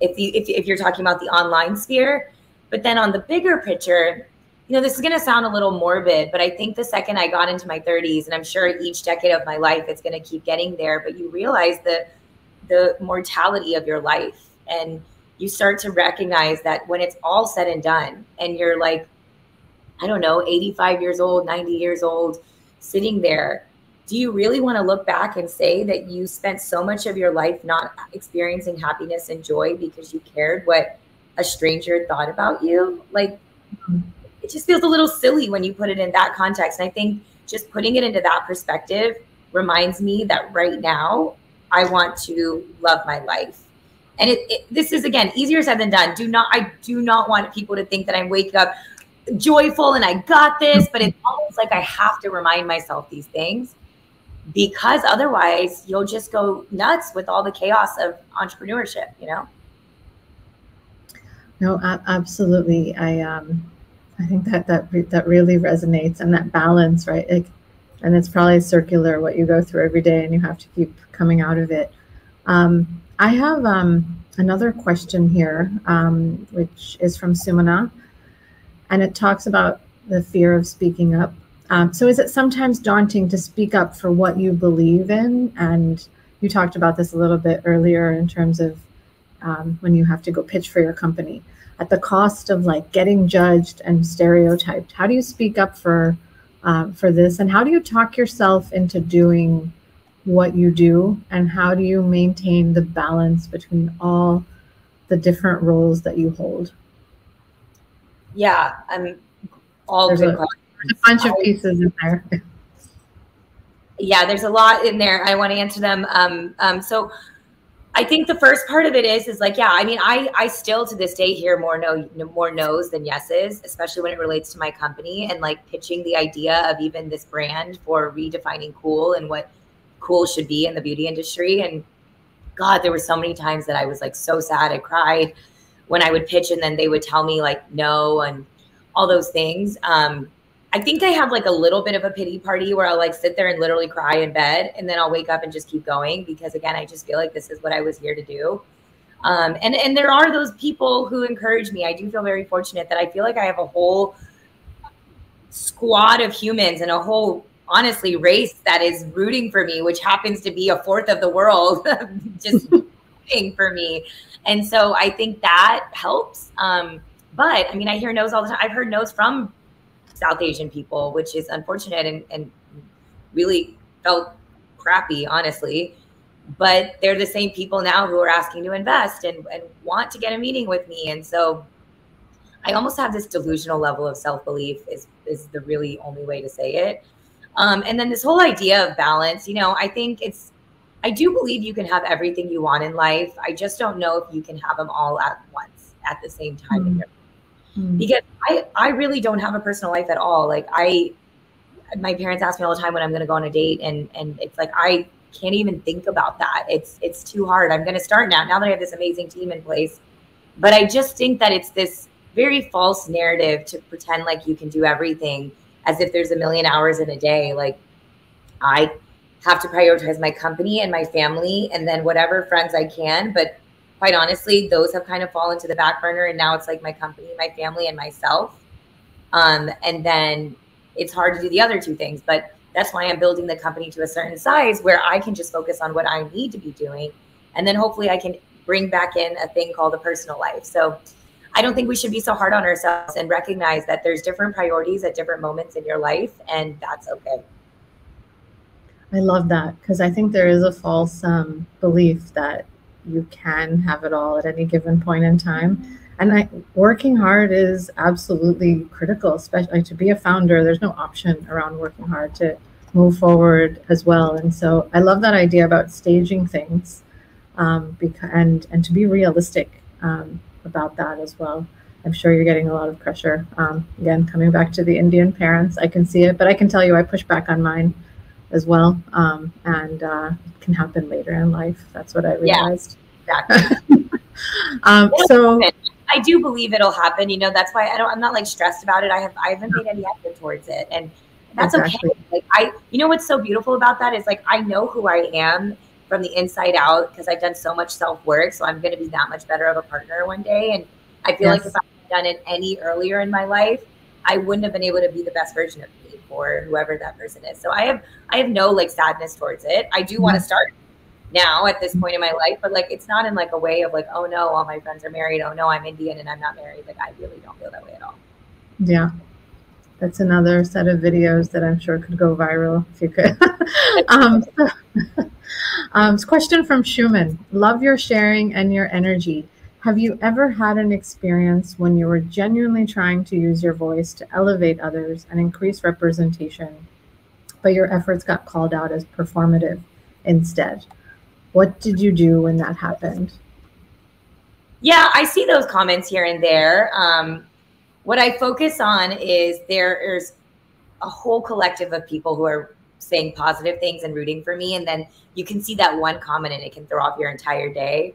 if you, if, if you're talking about the online sphere, but then on the bigger picture, you know, this is going to sound a little morbid, but I think the second I got into my 30s, and I'm sure each decade of my life, it's going to keep getting there, but you realize the, the mortality of your life. And you start to recognize that when it's all said and done and you're like i don't know 85 years old 90 years old sitting there do you really want to look back and say that you spent so much of your life not experiencing happiness and joy because you cared what a stranger thought about you like it just feels a little silly when you put it in that context and i think just putting it into that perspective reminds me that right now i want to love my life and it, it, this is again easier said than done. Do not I do not want people to think that I'm waking up joyful and I got this, but it's almost like I have to remind myself these things because otherwise you'll just go nuts with all the chaos of entrepreneurship, you know? No, absolutely. I um I think that that that really resonates and that balance, right? Like and it's probably circular what you go through every day and you have to keep coming out of it. Um, I have um, another question here, um, which is from Sumana, and it talks about the fear of speaking up. Um, so, is it sometimes daunting to speak up for what you believe in? And you talked about this a little bit earlier in terms of um, when you have to go pitch for your company at the cost of like getting judged and stereotyped. How do you speak up for uh, for this, and how do you talk yourself into doing what you do and how do you maintain the balance between all the different roles that you hold? Yeah, I'm all there's good a, a bunch of pieces in there. yeah, there's a lot in there. I want to answer them. Um, um, so I think the first part of it is is like, yeah, I mean, I I still to this day hear more no more no's than yeses, especially when it relates to my company and like pitching the idea of even this brand for redefining cool and what cool should be in the beauty industry. And God, there were so many times that I was like so sad. I cried when I would pitch and then they would tell me like no and all those things. Um, I think I have like a little bit of a pity party where I'll like sit there and literally cry in bed and then I'll wake up and just keep going because again, I just feel like this is what I was here to do. Um, and and there are those people who encourage me. I do feel very fortunate that I feel like I have a whole squad of humans and a whole honestly race that is rooting for me, which happens to be a fourth of the world, just rooting for me. And so I think that helps. Um, but I mean, I hear no's all the time. I've heard no's from South Asian people, which is unfortunate and, and really felt crappy, honestly. But they're the same people now who are asking to invest and, and want to get a meeting with me. And so I almost have this delusional level of self belief, is, is the really only way to say it. Um, and then this whole idea of balance, you know, I think it's, I do believe you can have everything you want in life. I just don't know if you can have them all at once at the same time. Mm-hmm. Mm. Because I, I really don't have a personal life at all. Like I, my parents ask me all the time when I'm going to go on a date and, and it's like, I can't even think about that. It's, it's too hard. I'm going to start now, now that I have this amazing team in place. But I just think that it's this very false narrative to pretend like you can do everything as if there's a million hours in a day. Like I have to prioritize my company and my family and then whatever friends I can. But quite honestly, those have kind of fallen to the back burner. And now it's like my company, my family, and myself. Um, and then it's hard to do the other two things. But that's why I'm building the company to a certain size where I can just focus on what I need to be doing. And then hopefully I can bring back in a thing called a personal life. So I don't think we should be so hard on ourselves and recognize that there's different priorities at different moments in your life, and that's okay. I love that because I think there is a false um, belief that you can have it all at any given point in time. And I, working hard is absolutely critical, especially to be a founder. There's no option around working hard to move forward as well. And so I love that idea about staging things um, because, and, and to be realistic um, about that as well. I'm sure you're getting a lot of pressure. Um, again, coming back to the Indian parents, I can see it, but I can tell you I push back on mine as well. Um, and uh, can happen later in life. That's what I realized. Yeah, exactly. um, so I do believe it'll happen. You know, that's why I don't. I'm not like stressed about it. I have. I haven't made any effort towards it, and that's exactly. okay. Like I, you know, what's so beautiful about that is like I know who I am from the inside out because I've done so much self work. So I'm going to be that much better of a partner one day. And I feel yes. like if I had done it any earlier in my life, I wouldn't have been able to be the best version of me for whoever that person is. So I have I have no like sadness towards it. I do want to mm-hmm. start now at this point in my life, but like it's not in like a way of like, oh no, all my friends are married. Oh no, I'm Indian and I'm not married. Like I really don't feel that way at all. Yeah. That's another set of videos that I'm sure could go viral if you could. um, um, question from Schumann. Love your sharing and your energy. Have you ever had an experience when you were genuinely trying to use your voice to elevate others and increase representation, but your efforts got called out as performative instead? What did you do when that happened? Yeah, I see those comments here and there. Um, what I focus on is there is a whole collective of people who are saying positive things and rooting for me. And then you can see that one comment and it can throw off your entire day.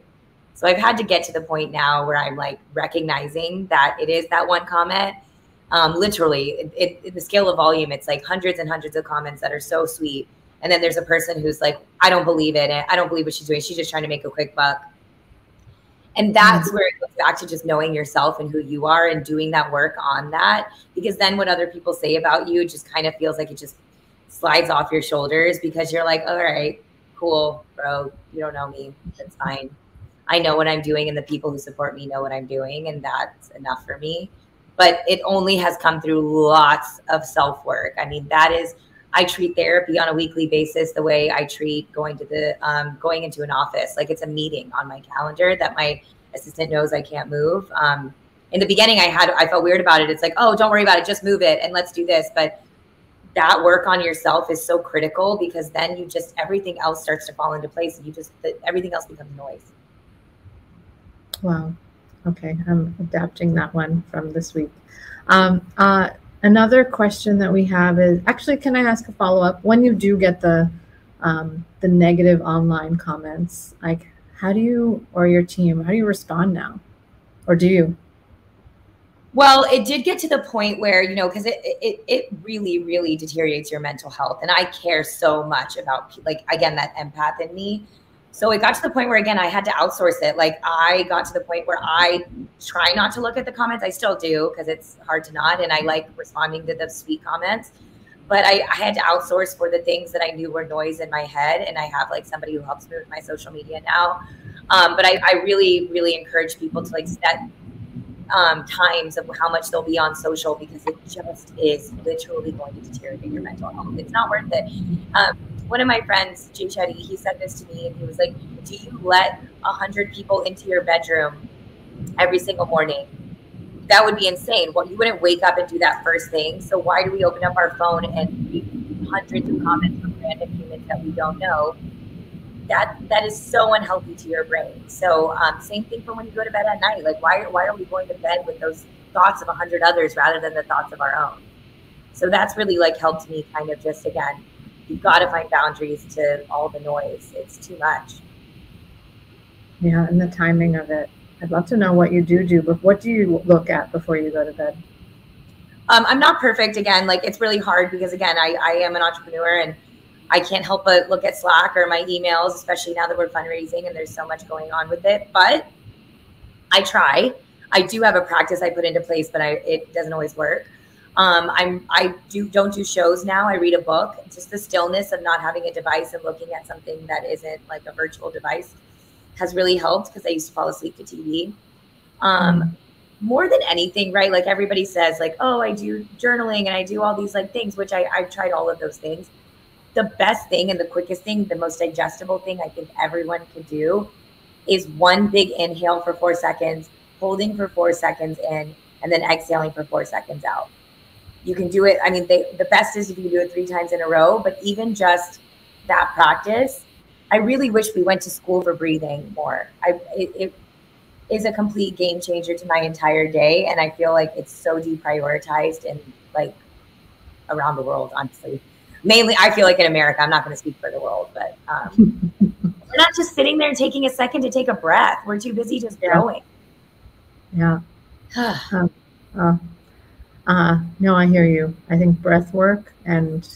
So I've had to get to the point now where I'm like recognizing that it is that one comment. Um, literally, it, it, the scale of volume, it's like hundreds and hundreds of comments that are so sweet. And then there's a person who's like, I don't believe it. I don't believe what she's doing. She's just trying to make a quick buck. And that's mm-hmm. where it goes back to just knowing yourself and who you are and doing that work on that. Because then what other people say about you just kind of feels like it just slides off your shoulders because you're like, all right, cool, bro. You don't know me. That's fine. I know what I'm doing, and the people who support me know what I'm doing, and that's enough for me. But it only has come through lots of self work. I mean, that is, I treat therapy on a weekly basis the way I treat going to the um, going into an office. Like it's a meeting on my calendar that my assistant knows I can't move. Um, in the beginning, I had I felt weird about it. It's like, oh, don't worry about it, just move it and let's do this. But that work on yourself is so critical because then you just everything else starts to fall into place and you just everything else becomes noise. Wow. Okay, I'm adapting that one from this week. Um, uh, another question that we have is actually, can I ask a follow up? When you do get the um, the negative online comments, like how do you or your team how do you respond now, or do you? Well, it did get to the point where you know because it, it it really really deteriorates your mental health, and I care so much about like again that empath in me so it got to the point where again I had to outsource it. Like I got to the point where I try not to look at the comments. I still do because it's hard to not, and I like responding to the sweet comments. But I, I had to outsource for the things that I knew were noise in my head, and I have like somebody who helps me with my social media now. Um, but I, I really, really encourage people to like set um, times of how much they'll be on social because it just is literally going to deteriorate your mental health. It's not worth it. Um, one of my friends, Jay Shetty, he said this to me and he was like, Do you let a hundred people into your bedroom every single morning? That would be insane. Well, you wouldn't wake up and do that first thing. So why do we open up our phone and read hundreds of comments from random humans that we don't know? that that is so unhealthy to your brain. So um, same thing for when you go to bed at night. Like why why are we going to bed with those thoughts of a hundred others rather than the thoughts of our own? So that's really like helped me kind of just again, you've got to find boundaries to all the noise. It's too much. Yeah, and the timing of it. I'd love to know what you do do, but what do you look at before you go to bed? Um, I'm not perfect. Again, like it's really hard because again, I, I am an entrepreneur and I can't help but look at Slack or my emails, especially now that we're fundraising and there's so much going on with it. But I try. I do have a practice I put into place, but I, it doesn't always work. Um, I'm I do don't do shows now. I read a book. Just the stillness of not having a device and looking at something that isn't like a virtual device has really helped because I used to fall asleep to TV. Um, more than anything, right? Like everybody says, like, oh, I do journaling and I do all these like things, which I, I've tried all of those things the best thing and the quickest thing, the most digestible thing I think everyone could do is one big inhale for four seconds, holding for four seconds in, and then exhaling for four seconds out. You can do it. I mean, they, the best is if you do it three times in a row, but even just that practice, I really wish we went to school for breathing more. I, it, it is a complete game changer to my entire day. And I feel like it's so deprioritized and like around the world, honestly mainly I feel like in America, I'm not going to speak for the world, but um, we're not just sitting there taking a second to take a breath. We're too busy just going. Yeah. uh, uh, uh, no, I hear you. I think breath work and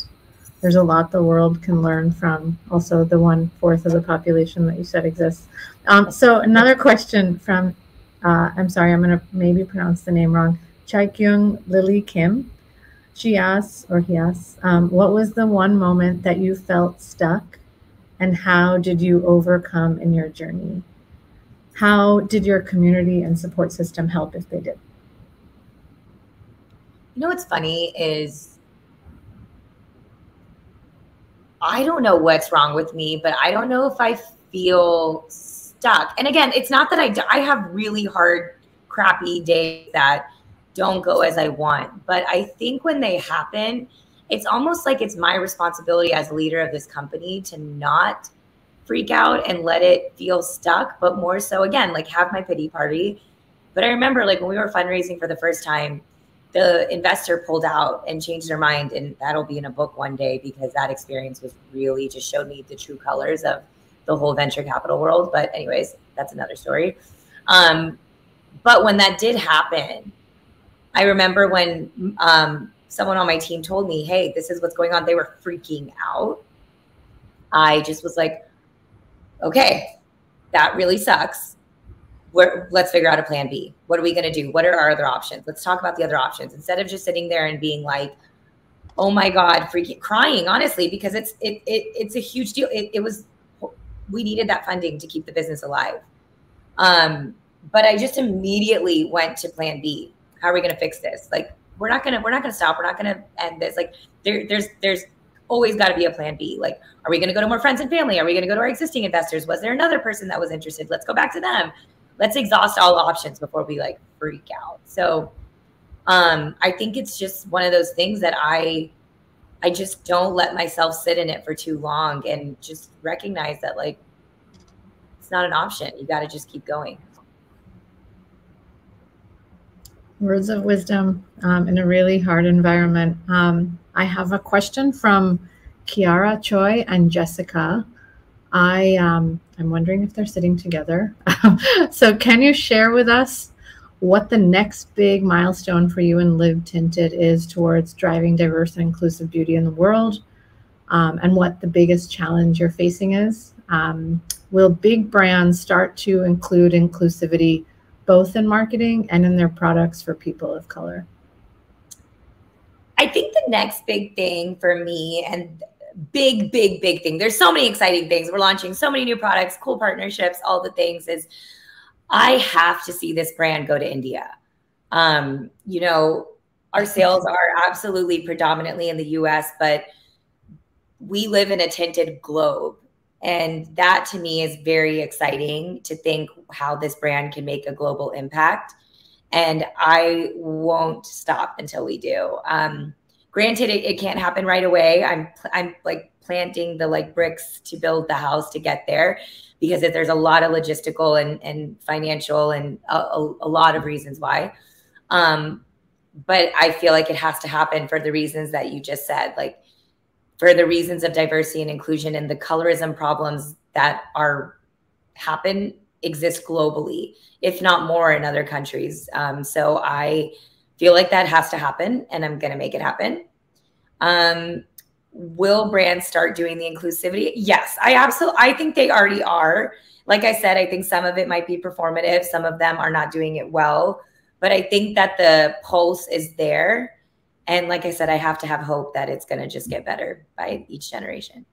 there's a lot the world can learn from also the one fourth of the population that you said exists. Um, so another question from, uh, I'm sorry, I'm going to maybe pronounce the name wrong. Chai Kyung Lily Kim. She asks, or he asks, um, what was the one moment that you felt stuck and how did you overcome in your journey? How did your community and support system help if they did? You know what's funny is I don't know what's wrong with me, but I don't know if I feel stuck. And again, it's not that I I have really hard crappy days that don't go as I want. But I think when they happen, it's almost like it's my responsibility as a leader of this company to not freak out and let it feel stuck, but more so again, like have my pity party. But I remember like when we were fundraising for the first time, the investor pulled out and changed their mind. And that'll be in a book one day because that experience was really just showed me the true colors of the whole venture capital world. But, anyways, that's another story. Um, but when that did happen, I remember when um, someone on my team told me, hey, this is what's going on. They were freaking out. I just was like, okay, that really sucks. We're, let's figure out a plan B. What are we going to do? What are our other options? Let's talk about the other options instead of just sitting there and being like, oh my God, freaking crying, honestly, because it's, it, it it's a huge deal. It, it was, we needed that funding to keep the business alive. Um, but I just immediately went to plan B how are we going to fix this? Like, we're not gonna we're not gonna stop. We're not gonna end this. Like, there, there's there's always got to be a plan B. Like, are we going to go to more friends and family? Are we going to go to our existing investors? Was there another person that was interested? Let's go back to them. Let's exhaust all options before we like freak out. So, um, I think it's just one of those things that I, I just don't let myself sit in it for too long and just recognize that like, it's not an option. You got to just keep going. words of wisdom um, in a really hard environment. Um, I have a question from Kiara Choi and Jessica. I um, I'm wondering if they're sitting together. so can you share with us what the next big milestone for you in Live Tinted is towards driving diverse and inclusive beauty in the world, um, and what the biggest challenge you're facing is? Um, will big brands start to include inclusivity both in marketing and in their products for people of color? I think the next big thing for me, and big, big, big thing. There's so many exciting things. We're launching so many new products, cool partnerships, all the things is I have to see this brand go to India. Um, you know, our sales are absolutely predominantly in the US, but we live in a tinted globe. And that to me is very exciting to think how this brand can make a global impact. And I won't stop until we do. Um, granted, it, it can't happen right away. I'm, I'm like planting the like bricks to build the house to get there because there's a lot of logistical and, and financial and a, a, a lot of reasons why. Um, but I feel like it has to happen for the reasons that you just said, like for the reasons of diversity and inclusion and the colorism problems that are happen exist globally, if not more in other countries. Um, so I feel like that has to happen, and I'm going to make it happen. Um, will brands start doing the inclusivity? Yes, I absolutely. I think they already are. Like I said, I think some of it might be performative. Some of them are not doing it well, but I think that the pulse is there. And like I said, I have to have hope that it's going to just get better by each generation.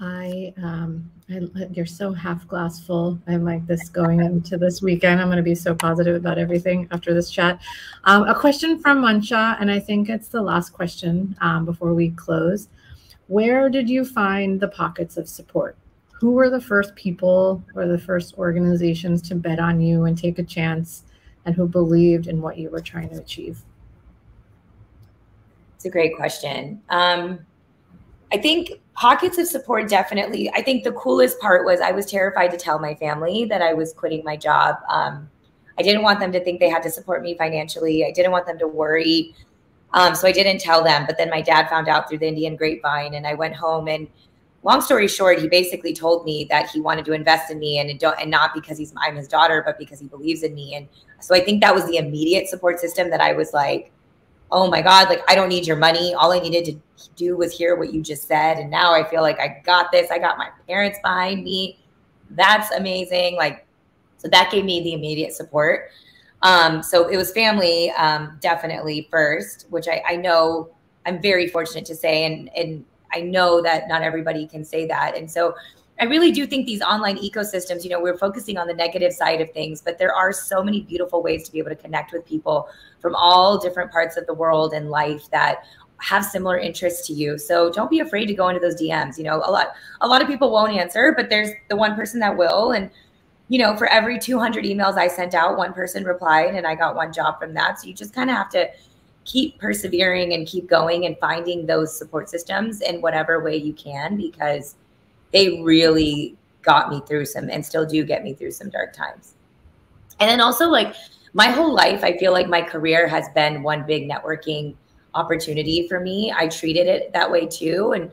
I, um, I, you're so half glass full. I'm like this going into this weekend. I'm going to be so positive about everything after this chat. Um, a question from Mansha, and I think it's the last question um, before we close. Where did you find the pockets of support? Who were the first people or the first organizations to bet on you and take a chance, and who believed in what you were trying to achieve? It's a great question. Um, I think pockets of support definitely. I think the coolest part was I was terrified to tell my family that I was quitting my job. Um, I didn't want them to think they had to support me financially. I didn't want them to worry. Um, so I didn't tell them. But then my dad found out through the Indian grapevine, and I went home. And long story short, he basically told me that he wanted to invest in me, and and not because he's I'm his daughter, but because he believes in me. And so I think that was the immediate support system that I was like, oh my God, like I don't need your money. All I needed to do was hear what you just said. And now I feel like I got this. I got my parents behind me. That's amazing. Like, so that gave me the immediate support. Um, so it was family, um, definitely first, which I, I know I'm very fortunate to say. And, and I know that not everybody can say that. And so I really do think these online ecosystems, you know, we're focusing on the negative side of things, but there are so many beautiful ways to be able to connect with people from all different parts of the world and life that have similar interests to you. So don't be afraid to go into those DMs. You know, a lot a lot of people won't answer, but there's the one person that will and you know, for every 200 emails I sent out, one person replied and I got one job from that. So you just kind of have to keep persevering and keep going and finding those support systems in whatever way you can because they really got me through some and still do get me through some dark times. And then also like my whole life, I feel like my career has been one big networking opportunity for me. I treated it that way too. And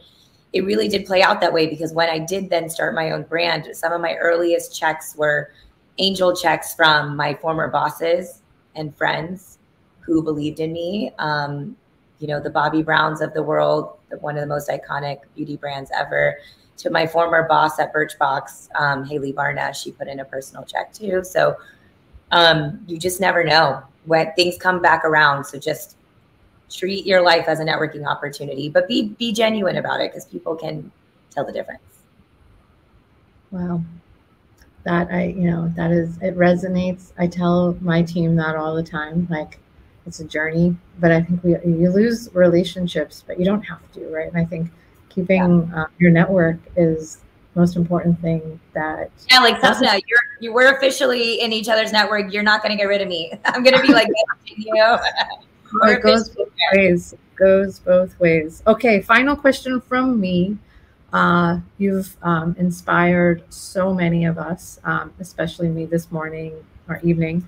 it really did play out that way because when I did then start my own brand, some of my earliest checks were angel checks from my former bosses and friends who believed in me. Um, you know, the Bobbi Browns of the world, one of the most iconic beauty brands ever to my former boss at Birchbox, um, Hayley Barnard. She put in a personal check too. So um, you just never know when things come back around. So just treat your life as a networking opportunity, but be be genuine about it because people can tell the difference. Wow. That I, you know, that is it resonates. I tell my team that all the time. Like it's a journey, but I think we you lose relationships, but you don't have to, right? And I think keeping yeah. uh, your network is most important thing that yeah like Sapna, you're you were officially in each other's network. You're not going to get rid of me. I'm going to be like you. Know it goes both ways. Goes both ways. Okay final question from me. Uh, you've um, inspired so many of us um, especially me this morning or evening.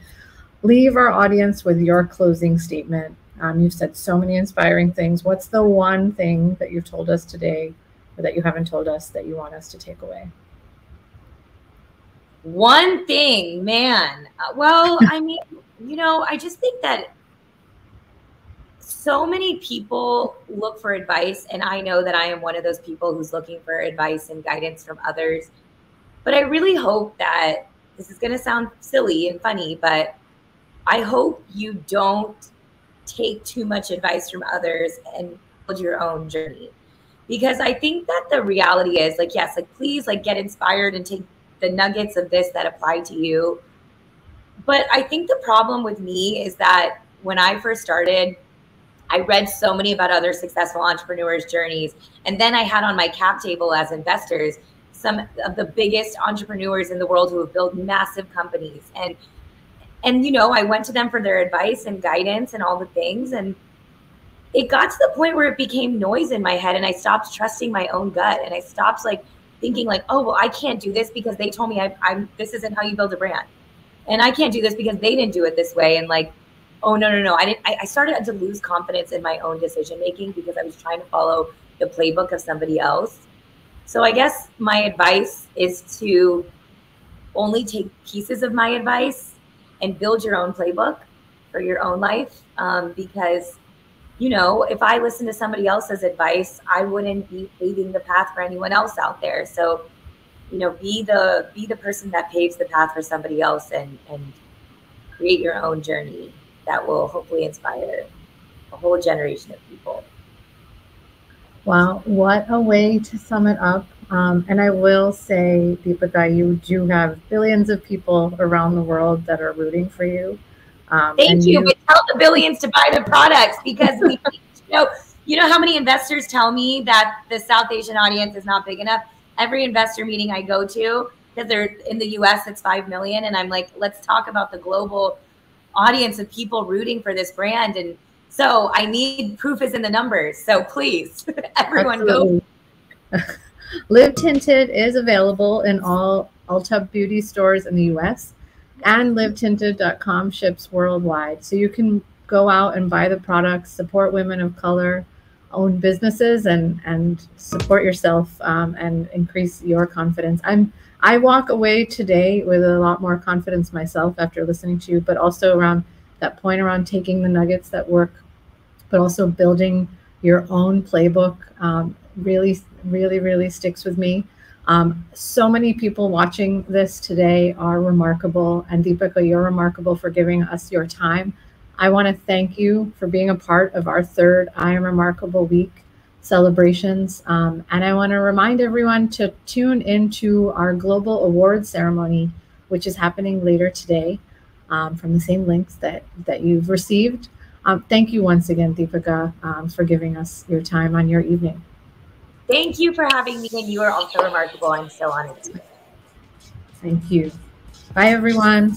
Leave our audience with your closing statement um, you've said so many inspiring things. What's the one thing that you've told us today or that you haven't told us that you want us to take away? One thing, man. Uh, well, I mean, you know, I just think that so many people look for advice, and I know that I am one of those people who's looking for advice and guidance from others. But I really hope that this is going to sound silly and funny, but I hope you don't take too much advice from others and build your own journey. Because I think that the reality is like, yes, like please like get inspired and take the nuggets of this that apply to you. But I think the problem with me is that when I first started, I read so many about other successful entrepreneurs' journeys. And then I had on my cap table as investors some of the biggest entrepreneurs in the world who have built massive companies. And and you know, I went to them for their advice and guidance and all the things. And it got to the point where it became noise in my head and I stopped trusting my own gut and I stopped like thinking like, oh well, I can't do this because they told me I, I'm this isn't how you build a brand. And I can't do this because they didn't do it this way. And like oh no no no i didn't I, I started to lose confidence in my own decision making because i was trying to follow the playbook of somebody else so i guess my advice is to only take pieces of my advice and build your own playbook for your own life um, because you know if i listen to somebody else's advice i wouldn't be paving the path for anyone else out there so you know be the be the person that paves the path for somebody else and and create your own journey that will hopefully inspire a whole generation of people. Wow, what a way to sum it up. Um, and I will say, Deepica, you do have billions of people around the world that are rooting for you. Um, Thank you. you. But tell the billions to buy the products because we, you know, you know how many investors tell me that the South Asian audience is not big enough. Every investor meeting I go to, because they're in the U.S., it's five million, and I'm like, let's talk about the global audience of people rooting for this brand. And so I need proof is in the numbers. So please, everyone go. Live Tinted is available in all Ulta beauty stores in the US and livetinted.com ships worldwide. So you can go out and buy the products, support women of color, own businesses, and and support yourself um, and increase your confidence. I'm I walk away today with a lot more confidence myself after listening to you, but also around that point around taking the nuggets that work, but also building your own playbook um, really, really, really sticks with me. Um, so many people watching this today are remarkable. And Deepica, you're remarkable for giving us your time. I want to thank you for being a part of our third I Am Remarkable week celebrations. Um, and I want to remind everyone to tune into our global awards ceremony, which is happening later today um, from the same links that, that you've received. Um, thank you once again, Deepica, um, for giving us your time on your evening. Thank you for having me, and you are also remarkable. I'm so honored. Thank you. Bye, everyone.